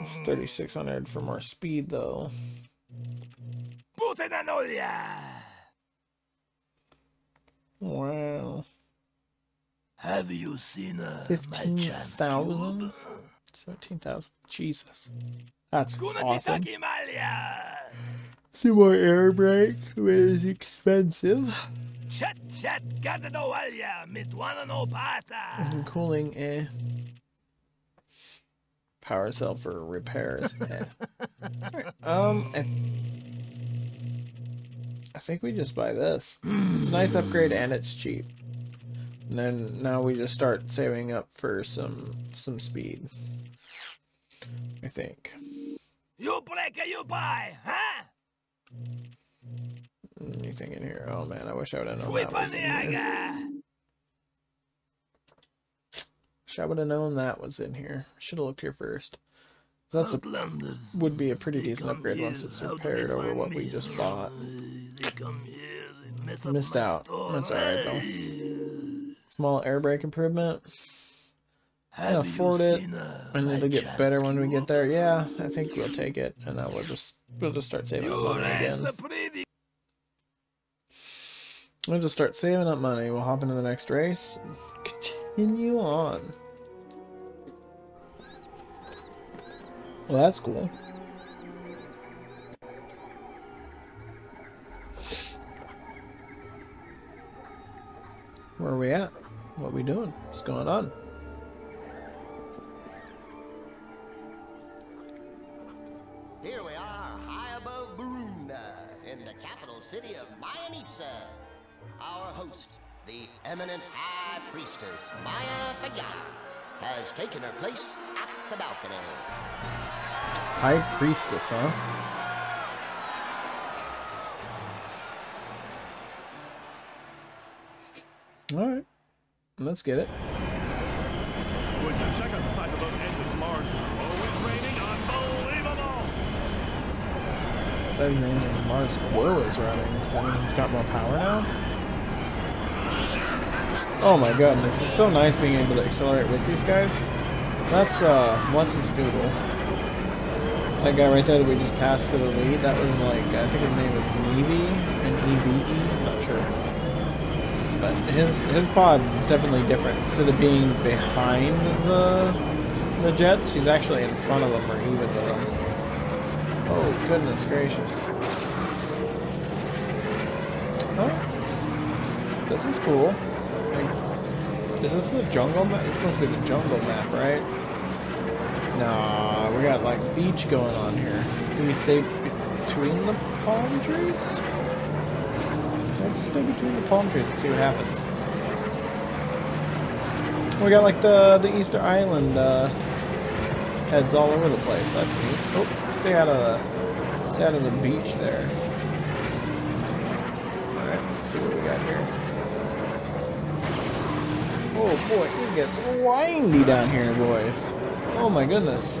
It's 3600 for more speed, though. Wow. Have you seen uh, my Fifteen chance Seventeen thousand. Jesus. That's awesome. Kitaki. Some more air brake, which is expensive. Chat chat gata do walya mit wana no pata. And cooling, eh. Power cell for repairs, eh. Alright, um, I, I think we just buy this. It's, it's a nice upgrade and it's cheap. And then now we just start saving up for some some speed. I think. You break or you buy, huh? Anything in here? Oh man, I wish I would have known that was in here. Wish I would have known that was in here. Should have looked here first. That's a would be a pretty decent upgrade once it's repaired over what we just bought. They come here, they mess up Missed out. That's alright, though. Small air brake improvement. You afford it, And it'll get better when we get there. Yeah, I think we'll take it, and then we'll just we'll just start saving up money again. We'll just start saving up money. We'll hop into the next race. And continue on. Well, that's cool. Where are we at? What are we doing? What's going on? Mayanitsa. Our host, the eminent High Priestess, Maya Fagata, has taken her place at the balcony. High Priestess, huh? Alright. Let's get it. Says the engine Mars Guo is running. Does that mean he's got more power now? Oh my goodness, it's so nice being able to accelerate with these guys. That's, uh, what's his doodle? That guy right there that we just passed for the lead, that was like, I think his name is Nevi, and EVE, I'm not sure. But his, his pod is definitely different. Instead of being behind the, the jets, he's actually in front of them or even with them. Oh, goodness gracious. Oh, this is cool. Is this the jungle map? It's supposed to be the jungle map, right? Nah, we got like beach going on here. Do we stay between the palm trees? Let's stay between the palm trees and see what happens. We got like the the Easter Island uh, heads all over the place. That's neat. Oh, stay out of the stay out of the beach there. All right, let's see what we got here. Oh boy, it gets windy down here, boys. Oh my goodness.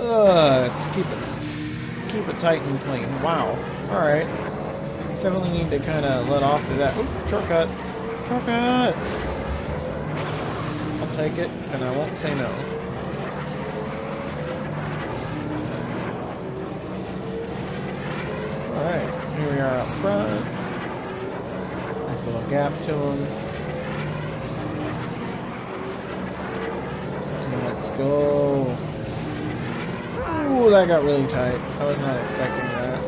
Uh, let's keep it keep it tight and clean. Wow. All right. Definitely need to kind of let off of that. Oop, shortcut. Shortcut. I'll take it, and I won't say no. Alright, here we are up front. Nice little gap to them. Let's go. Ooh, that got really tight. I was not expecting that.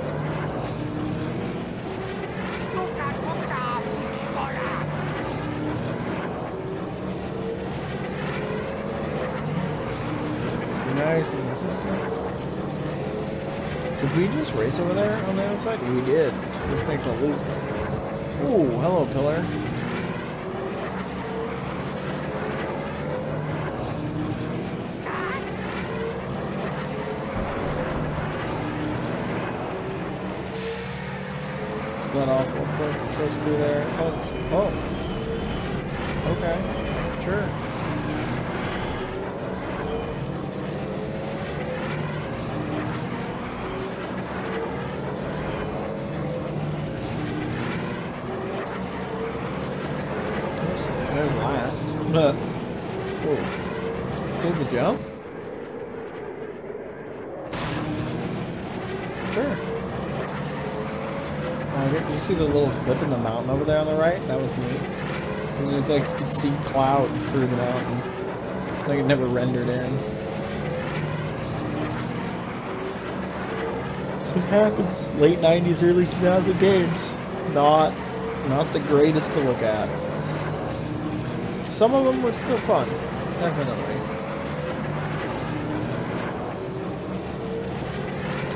Nice and consistent. Did we just race over there on the other side? Yeah, we did, because this makes a loop. Ooh, hello, pillar. Let off real quick, goes through there. Oh, oh. Okay, sure. There's, there's last. Did the jump? Sure. Oh, did you see the little clip in the mountain over there on the right? That was neat. It's just like you could see cloud through the mountain. Like it never rendered in. That's what happens. Late 90s, early 2000 games. Not, not the greatest to look at. Some of them were still fun. Definitely.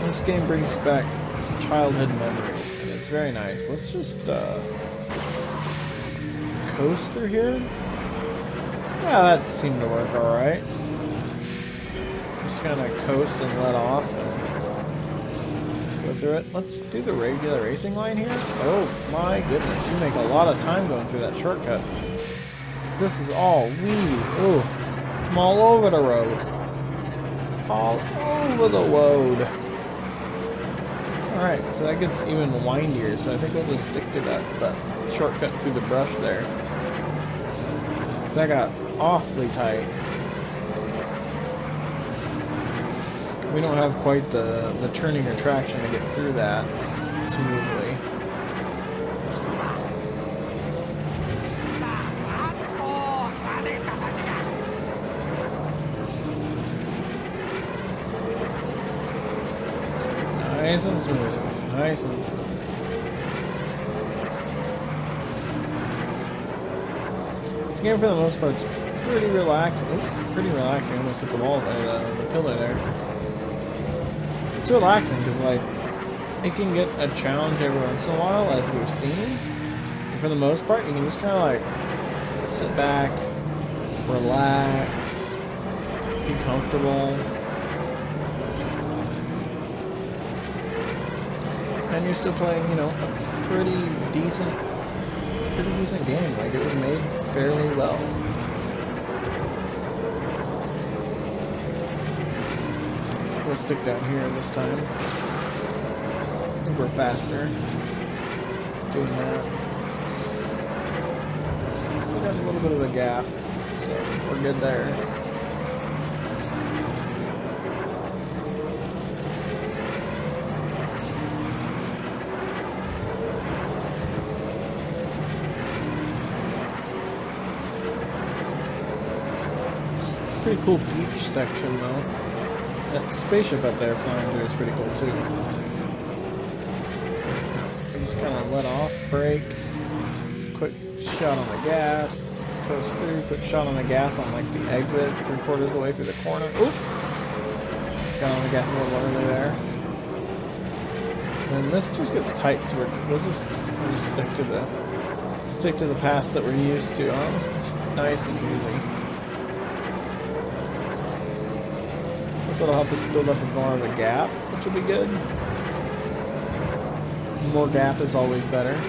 This game brings back childhood memories, and it's very nice. Let's just, uh, coast through here? Yeah, that seemed to work alright. Just gonna coast and let off and go through it. Let's do the regular racing line here. Oh my goodness, you make a lot of time going through that shortcut. So this is all weedy. Ooh, I'm all over the road. All over the road. Alright, so that gets even windier, so I think we'll just stick to that, that shortcut through the brush there. Because that got awfully tight. We don't have quite the, the turning or traction to get through that smoothly. It's nice and smooth. Nice and smooth. This game, for the most part, is pretty relaxing. Oh, pretty relaxing. I almost hit the wall, uh, the pillar there. It's relaxing because, like, it can get a challenge every once in a while, as we've seen. But for the most part, you can just kind of like sit back, relax, be comfortable. You're still playing, you know, a pretty decent, pretty decent game. Like, it was made fairly well. We'll stick down here this time. I think we're faster doing that. Still got a little bit of a gap, so we're good there. It's a pretty cool beach section though. That spaceship up there flying through is pretty cool too. We just kind of let off, brake, quick shot on the gas, coast through, quick shot on the gas on like the exit, three quarters of the way through the corner. Oop! Got on the gas a little early there. And this just gets tight, so we're, we'll just we'll stick to the stick to the pass that we're used to, huh? Just nice and easy. This will help us build up more of a gap, which will be good. More gap is always better.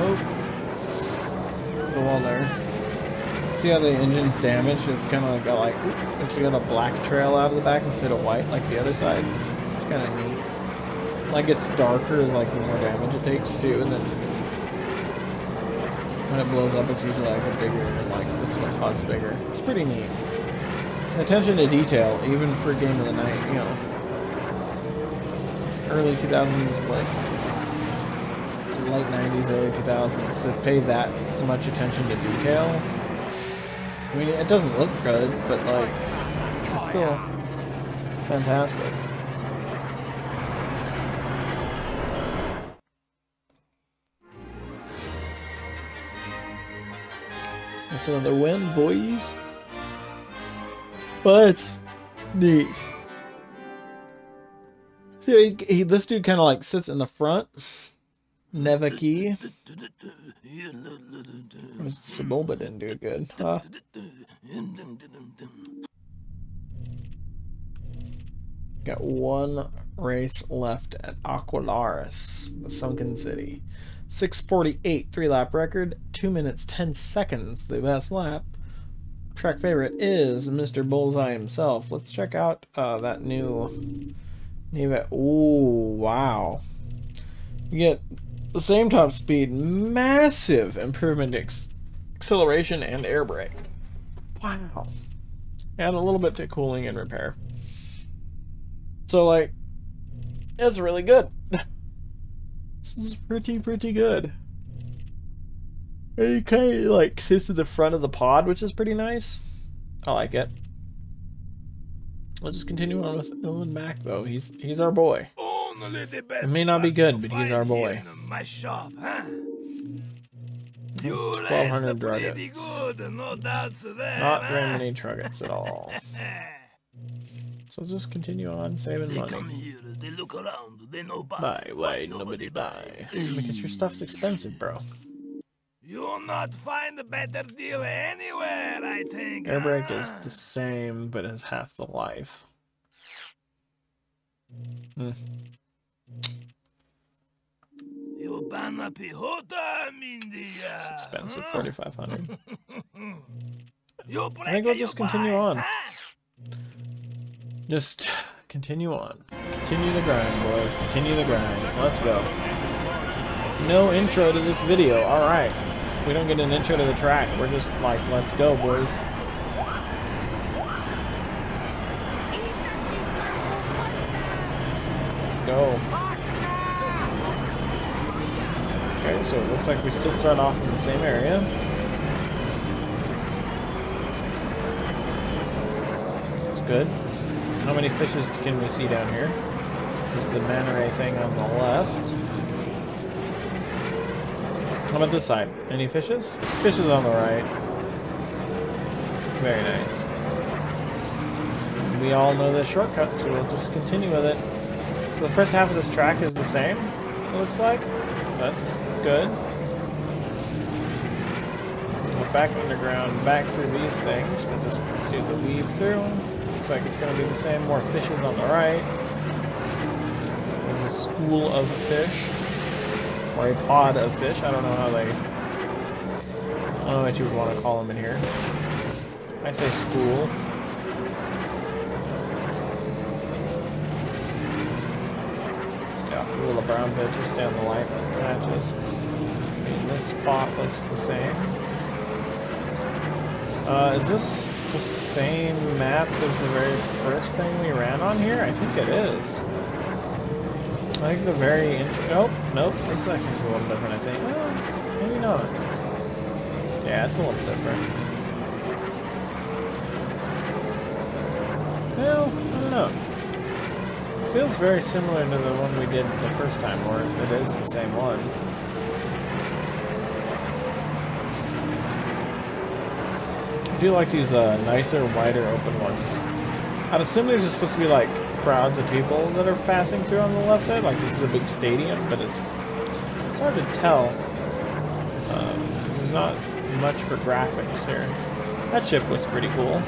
Oh. The wall there. See how the engine's damaged? It's kind of like got like, it's got a black trail out of the back instead of white like the other side. It's kind of neat. Like it's darker is like the more damage it takes too, and then when it blows up, it's usually like a bigger, like the smoke pod's bigger. It's pretty neat. Attention to detail, even for game of the night, you know. Early 2000s, like late 90s, early 2000s, to pay that much attention to detail. I mean, it doesn't look good, but like, it's still fantastic. That's another win, boys. But neat. See, he, he, this dude kind of like sits in the front. Neva Kee. Sebulba didn't do good. Huh? Got one race left at Aquilaris, the sunken city. 648 three lap record, 2 minutes 10 seconds, the best lap. Track favorite is Mr. Bullseye himself. Let's check out uh, that new Neva. Ooh, wow. You get the same top speed, massive improvement acceleration and air brake. Wow. And a little bit to cooling and repair. So, like, It's really good. This is pretty, pretty good. He kind of like sits at the front of the pod, which is pretty nice. I like it. Let's just continue on with Elan Mak, though. He's he's our boy. It may not be good, but he's our boy. My shop, huh? 1200 left pretty truguts. Not very many truguts at all. So just continue on saving They come money. here, they look around, they know buy. Buy, why nobody buy? Because your stuff's expensive, bro. You'll not find a better deal anywhere, I think. Air brake is the same, but has half the life. Hmm. You banna pihota, Mindy. It's expensive, five hundred. You I think we'll just continue on. Just continue on. Continue the grind, boys. Continue the grind. Let's go. No intro to this video. Alright. We don't get an intro to the track. We're just like, let's go, boys. Let's go. Okay, so it looks like we still start off in the same area. That's good. How many fishes can we see down here? There's the manta ray thing on the left. How about this side? Any fishes? Fishes on the right. Very nice. We all know the shortcut, so we'll just continue with it. So the first half of this track is the same, it looks like. That's good. Go back underground, back through these things. We'll just do the weave through. Looks like it's going to be the same. More fishes on the right. There's a school of fish. Or a pod of fish. I don't know how they... I don't know what you would want to call them in here. I say school. Stay off the little brown bitches, down the light patches. I mean, this spot looks the same. Uh, is this the same map as the very first thing we ran on here? I think it is. I think the very intro. Oh, nope. This section is a little different, I think. Well, maybe not. Yeah, it's a little different. Well, I don't know. It feels very similar to the one we did the first time, or if it is the same one. Do like these uh, nicer, wider, open ones. I'd assume these are supposed to be like crowds of people that are passing through on the left there. Like this is a big stadium, but it's it's hard to tell because there's not much for graphics here. That ship was pretty cool.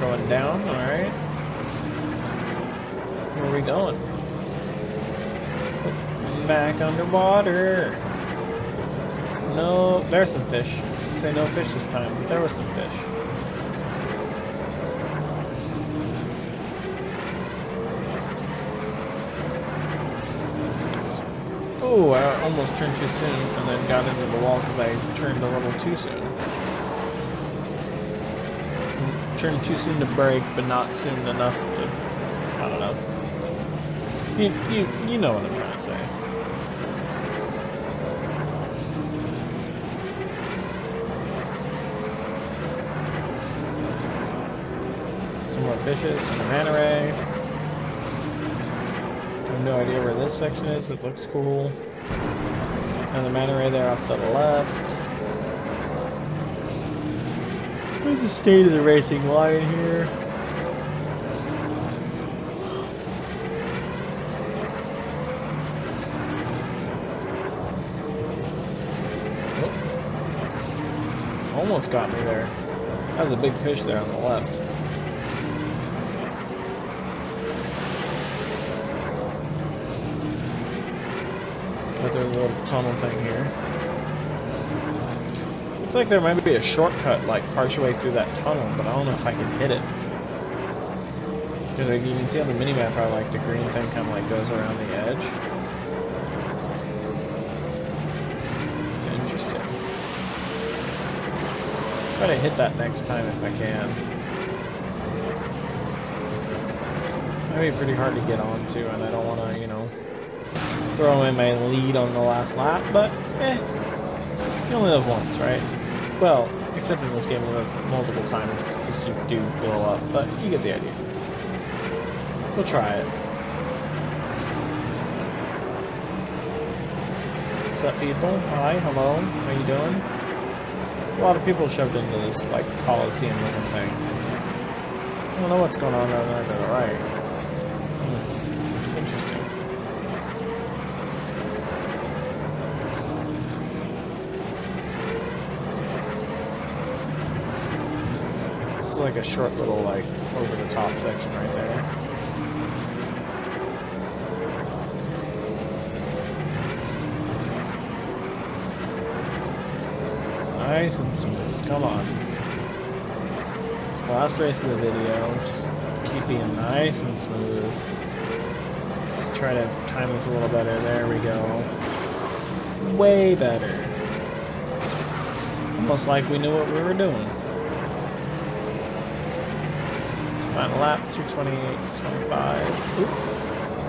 Going down, all right. Where are we going? Back underwater. No, there's some fish. Let's say no fish this time, but there was some fish. Oh, I almost turned too soon and then got into the wall because I turned a little too soon. Turned too soon to break, but not soon enough to. I don't know. You, you, you know what I'm trying to say. Fishes and a manta ray. I have no idea where this section is, but looks cool. And the manta ray there off to the left. Where's the state of the racing line here? Oh. Almost got me there. That was a big fish there on the left. Their little tunnel thing here. Looks like there might be a shortcut like partially through that tunnel, but I don't know if I can hit it. Because like, you can see on the minimap how like the green thing kind of like goes around the edge. Interesting. Try to hit that next time if I can. That'd be pretty hard to get onto, and I don't want to, you know, throw in my lead on the last lap, but eh. You only live once, right? Well, except in this game you live multiple times, because you do blow up, but you get the idea. We'll try it. What's up, people? Hi, hello, how you doing? There's a lot of people shoved into this, like, Coliseum looking thing. I don't know what's going on over there to the right. Hmm. Interesting. This is like a short little, like, over-the-top section right there. Nice and smooth. Come on. It's the last race of the video. Just keep being nice and smooth. Just try to time this a little better. There we go. Way better. Almost like we knew what we were doing. It's final lap, 228, 25.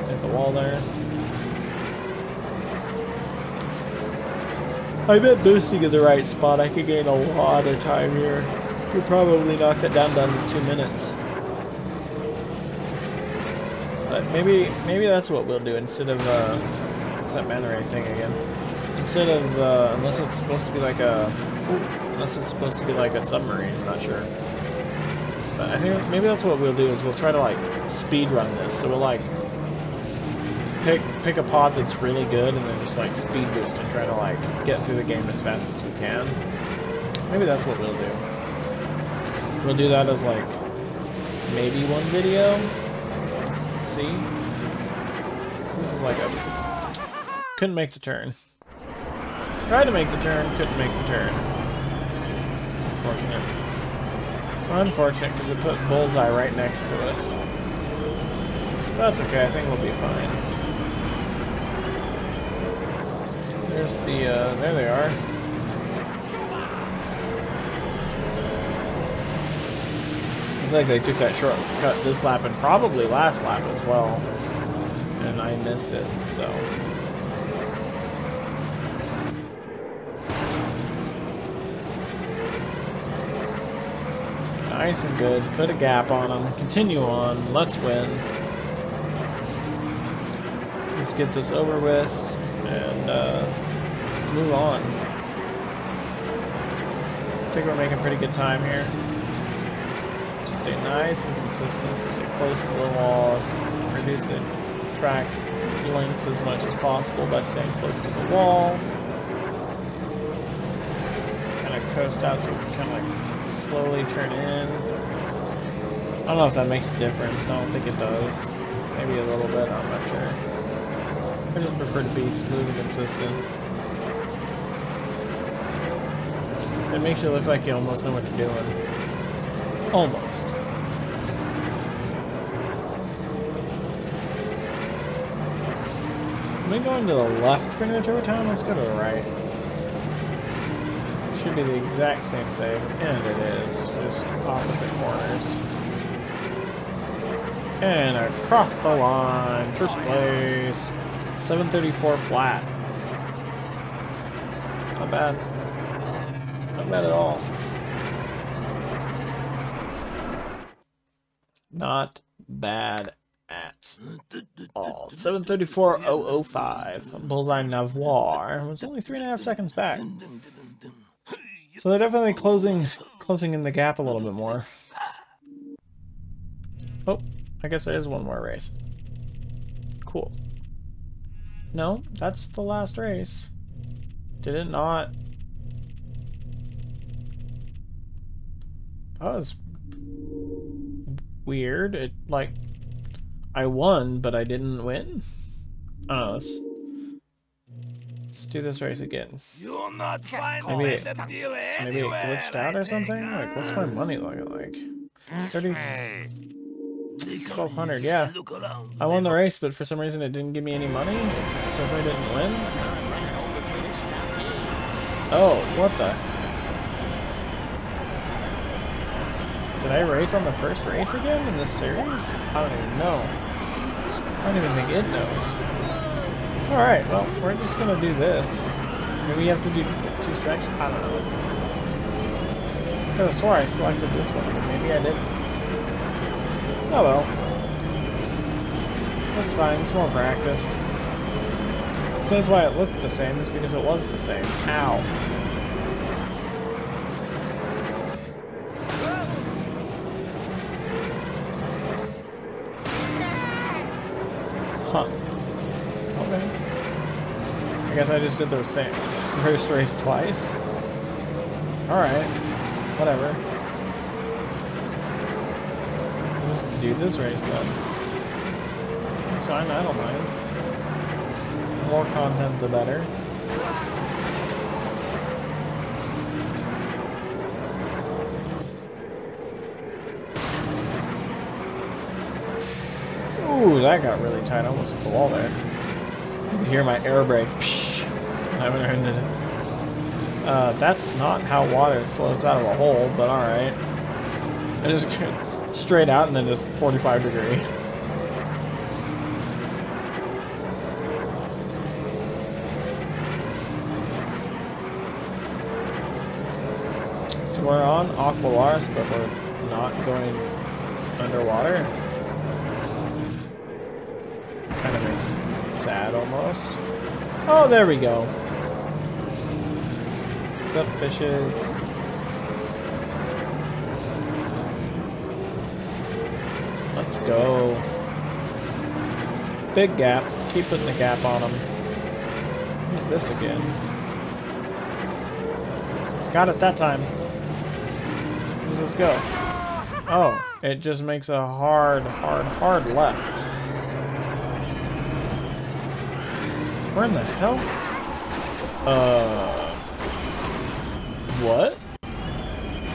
Hit the wall there. I bet boosting in the right spot, I could gain a lot of time here. Could probably knock that down down to two minutes. But maybe maybe that's what we'll do instead of uh it's that mana ray thing again. Instead of uh unless it's supposed to be like a unless it's supposed to be like a submarine, I'm not sure. But I think maybe that's what we'll do is we'll try to like speed run this. So we'll like pick pick a pod that's really good and then just like speed boost and try to like get through the game as fast as we can. Maybe that's what we'll do. We'll do that as like maybe one video. Let's see. This is like a couldn't make the turn. Tried to make the turn, couldn't make the turn. It's unfortunate. Unfortunate because it put Bullseye right next to us. That's okay, I think we'll be fine. There's the, uh, there they are. Looks like they took that shortcut this lap and probably last lap as well. And I missed it, so. Nice and good. Put a gap on them. Continue on. Let's win. Let's get this over with and uh, move on. I think we're making pretty good time here. Stay nice and consistent. Stay close to the wall. Reduce the track length as much as possible by staying close to the wall. Kind of coast out so we can kind of like slowly turn in. I don't know if that makes a difference. I don't think it does. Maybe a little bit. I'm not sure. I just prefer to be smooth and consistent. It makes you look like you almost know what you're doing. Almost. Am I going to the left for Turbo Town? Let's go to the right. Should be the exact same thing. And it is. Just opposite corners. And across the line. First place. 734 flat. Not bad. Not bad at all. Not bad at all. 734.005. Bullseye Navior was only three and a half seconds back. So they're definitely closing closing in the gap a little bit more. Oh, I guess there is one more race. Cool. No, that's the last race. Did it not? That was weird. It, like, I won, but I didn't win? I don't know, let's, let's do this race again. You'll not find Maybe a it- deal Maybe it anywhere, glitched out or something? Like, what's my money looking like? 30... 1200, yeah. I won the race, but for some reason it didn't give me any money? It says I didn't win? Oh, what the? Did I race on the first race again in this series? I don't even know. I don't even think it knows. Alright, well, we're just gonna do this. Maybe we have to do two sections? I don't know. I could have swore I selected this one, but maybe I didn't. Oh well. That's fine, it's more practice. Explains why it looked the same, is because it was the same. Ow. Huh. Okay. I guess I just did the same first race twice. Alright. Whatever. Just do this race then. It's fine, I don't mind. More content the better. Ooh, that got really tight. I almost hit the wall there. You could hear my air brake. Psh, haven't it. Uh, that's not how water flows out of a hole, but alright. It just straight out and then just 45 degree. So we're on Aquilaris, but we're not going underwater. Kind of makes me sad almost. Oh, there we go. What's up, fishes? Let's go. Big gap. Keep putting the gap on them. Who's this again? Got it that time. Where does this go? Oh, it just makes a hard, hard, hard left. Where in the hell? Uh... What?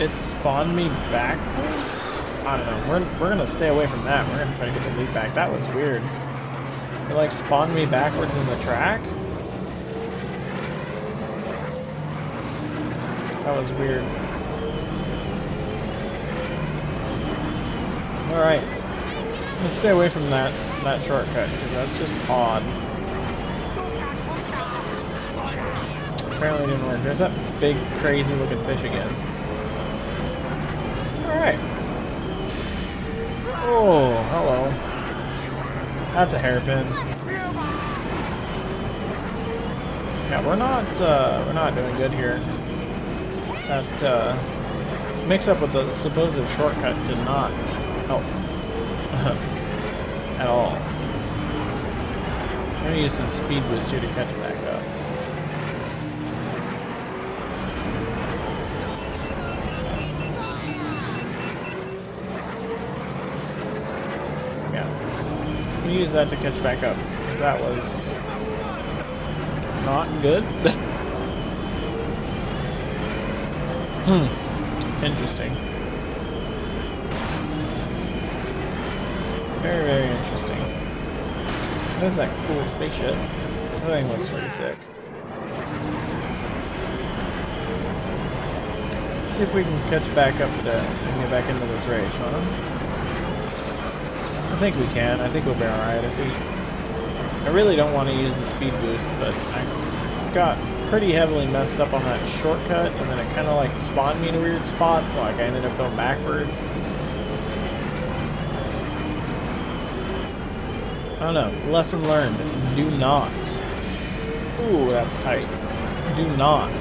It spawned me backwards? I don't know. We're, we're gonna stay away from that. We're gonna try to get the lead back. That was weird. It like spawned me backwards in the track? That was weird. Alright. Let's stay away from that, that shortcut, because that's just odd. Apparently didn't work. There's that big, crazy looking fish again. Alright. Oh, hello. That's a hairpin. Yeah, we're not, uh, we're not doing good here. That, uh, mix up with the supposed shortcut did not help. At all. I'm gonna use some speed boost here to catch back up. Yeah. I'm gonna use that to catch back up, because that was not good. hmm. Interesting. Very, very interesting. What is that cool spaceship? That thing looks pretty sick. See if we can catch back up to that and get back into this race, huh? I think we can. I think we'll be alright if we... I really don't want to use the speed boost, but I got pretty heavily messed up on that shortcut, and then it kind of like spawned me in a weird spot, so like I ended up going backwards. I don't know. Lesson learned. Do not. Ooh, that's tight. Do not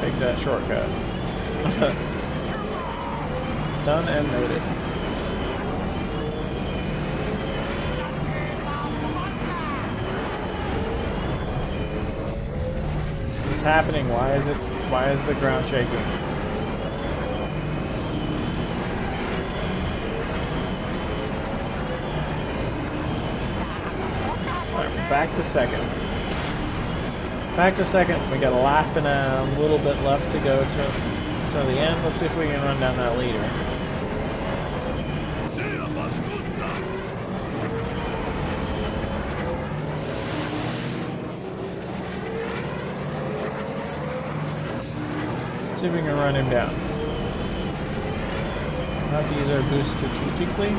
take that shortcut. Done and noted. Happening? Why is it? Why is the ground shaking? back to second. Back to second. We got a lap and a little bit left to go to, to the end. Let's see if we can run down that leader. see if we can run him down. We'll have to use our boost strategically.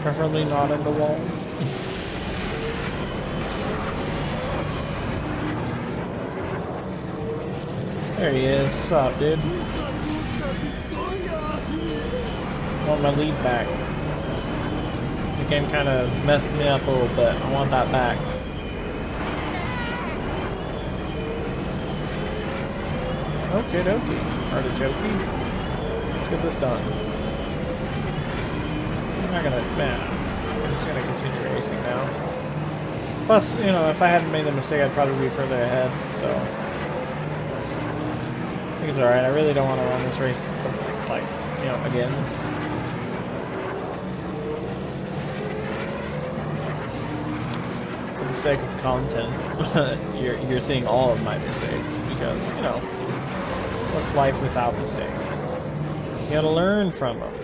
Preferably not on the walls. there he is. What's up, dude? Want my lead back. The game kind of messed me up a little bit. I want that back. Okay, dokie. Artichoke. Let's get this done. I'm not gonna, man, I'm just gonna continue racing now. Plus, you know, if I hadn't made the mistake, I'd probably be further ahead, so. I think it's alright. I really don't want to run this race, like, you know, again. For the sake of content, you're, you're seeing all of my mistakes, because, you know, what's life without mistake? You gotta learn from them.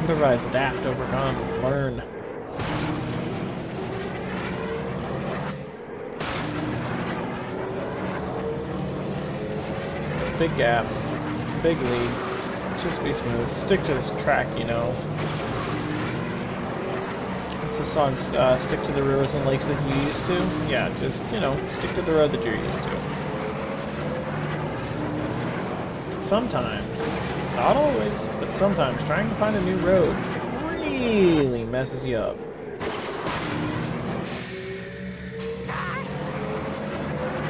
Improvise, adapt, overcome, learn. Big gap, big lead. Just be smooth. Stick to this track, you know. What's the song? Uh, stick to the rivers and lakes that you used to? Yeah, just, you know, stick to the road that you're used to. Sometimes, not always, but sometimes trying to find a new road really messes you up.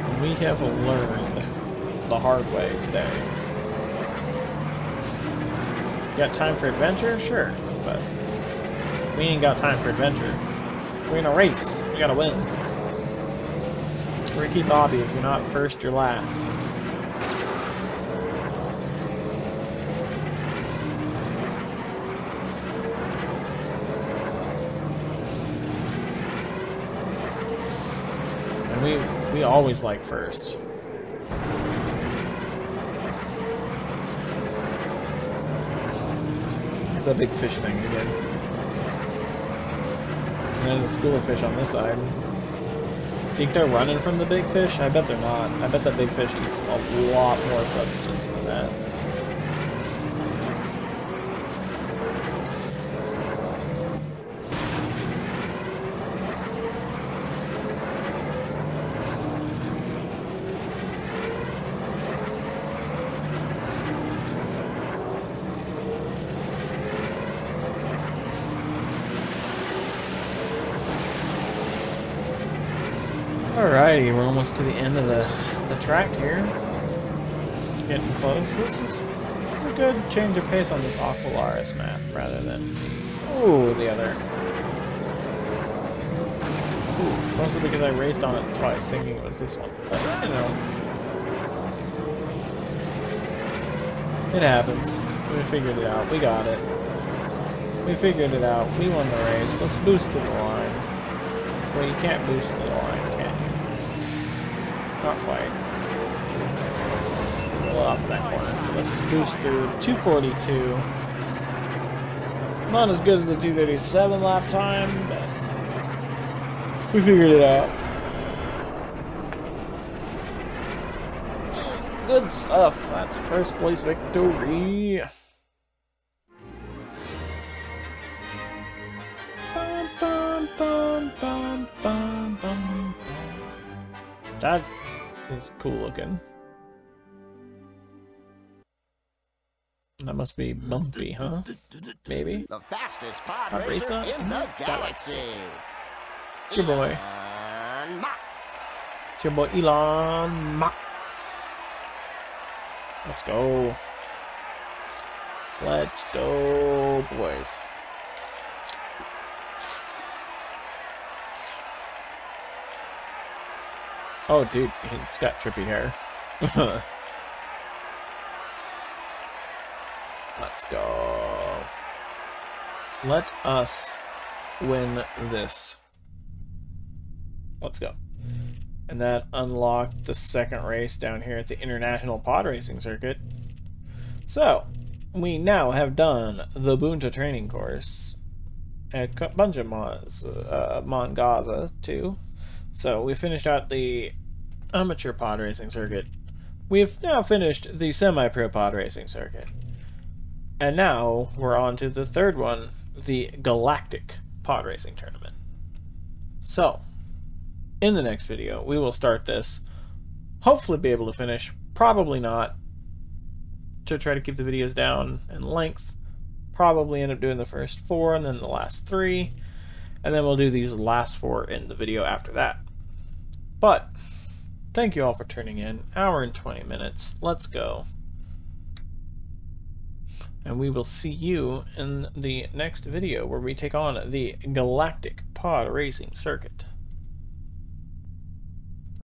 And we have learned the hard way today. got time for adventure? Sure, but we ain't got time for adventure. We're in a race. We gotta win. Ricky Bobby, if you're not first, you're last. And we we always like first. It's a big fish thing again. There's a school of fish on this side. Think they're running from the big fish? I bet they're not. I bet that big fish eats a lot more substance than that. Alrighty, we're almost to the end of the, the track here. Getting close. This is, this is a good change of pace on this Aquilaris map rather than the, ooh, the other. Ooh, mostly because I raced on it twice thinking it was this one. But, you know. It happens. We figured it out. We got it. We figured it out. We won the race. Let's boost to the line. Well, you can't boost to the line? Not quite. A little off of that corner. Let's just boost through 242. Not as good as the 237 lap time, but we figured it out. Good stuff. That's first place victory. Bum, bum, bum, is cool looking. That must be bumpy, huh? Maybe. The fastest pod Pod racer racer in the galaxy. galaxy. It's your boy. It's your boy Elan Mak. Let's go. Let's go, boys. Oh, dude, it's got trippy hair. Let's go. Let us win this. Let's go. And that unlocked the second race down here at the International Pod Racing Circuit. So, we now have done the Boonta training course at a bunch of Mons, uh, Mon Gazza too. So, we finished out the amateur pod racing circuit. We've now finished the semi-pro pod racing circuit. And now we're on to the third one, the Galactic Pod Racing Tournament. So, in the next video, we will start this. Hopefully be able to finish. Probably not. To try to keep the videos down in length. Probably end up doing the first four and then the last three. And then we'll do these last four in the video after that. But, thank you all for tuning in. Hour and 20 minutes. Let's go. And we will see you in the next video where we take on the Galactic Pod Racing Circuit.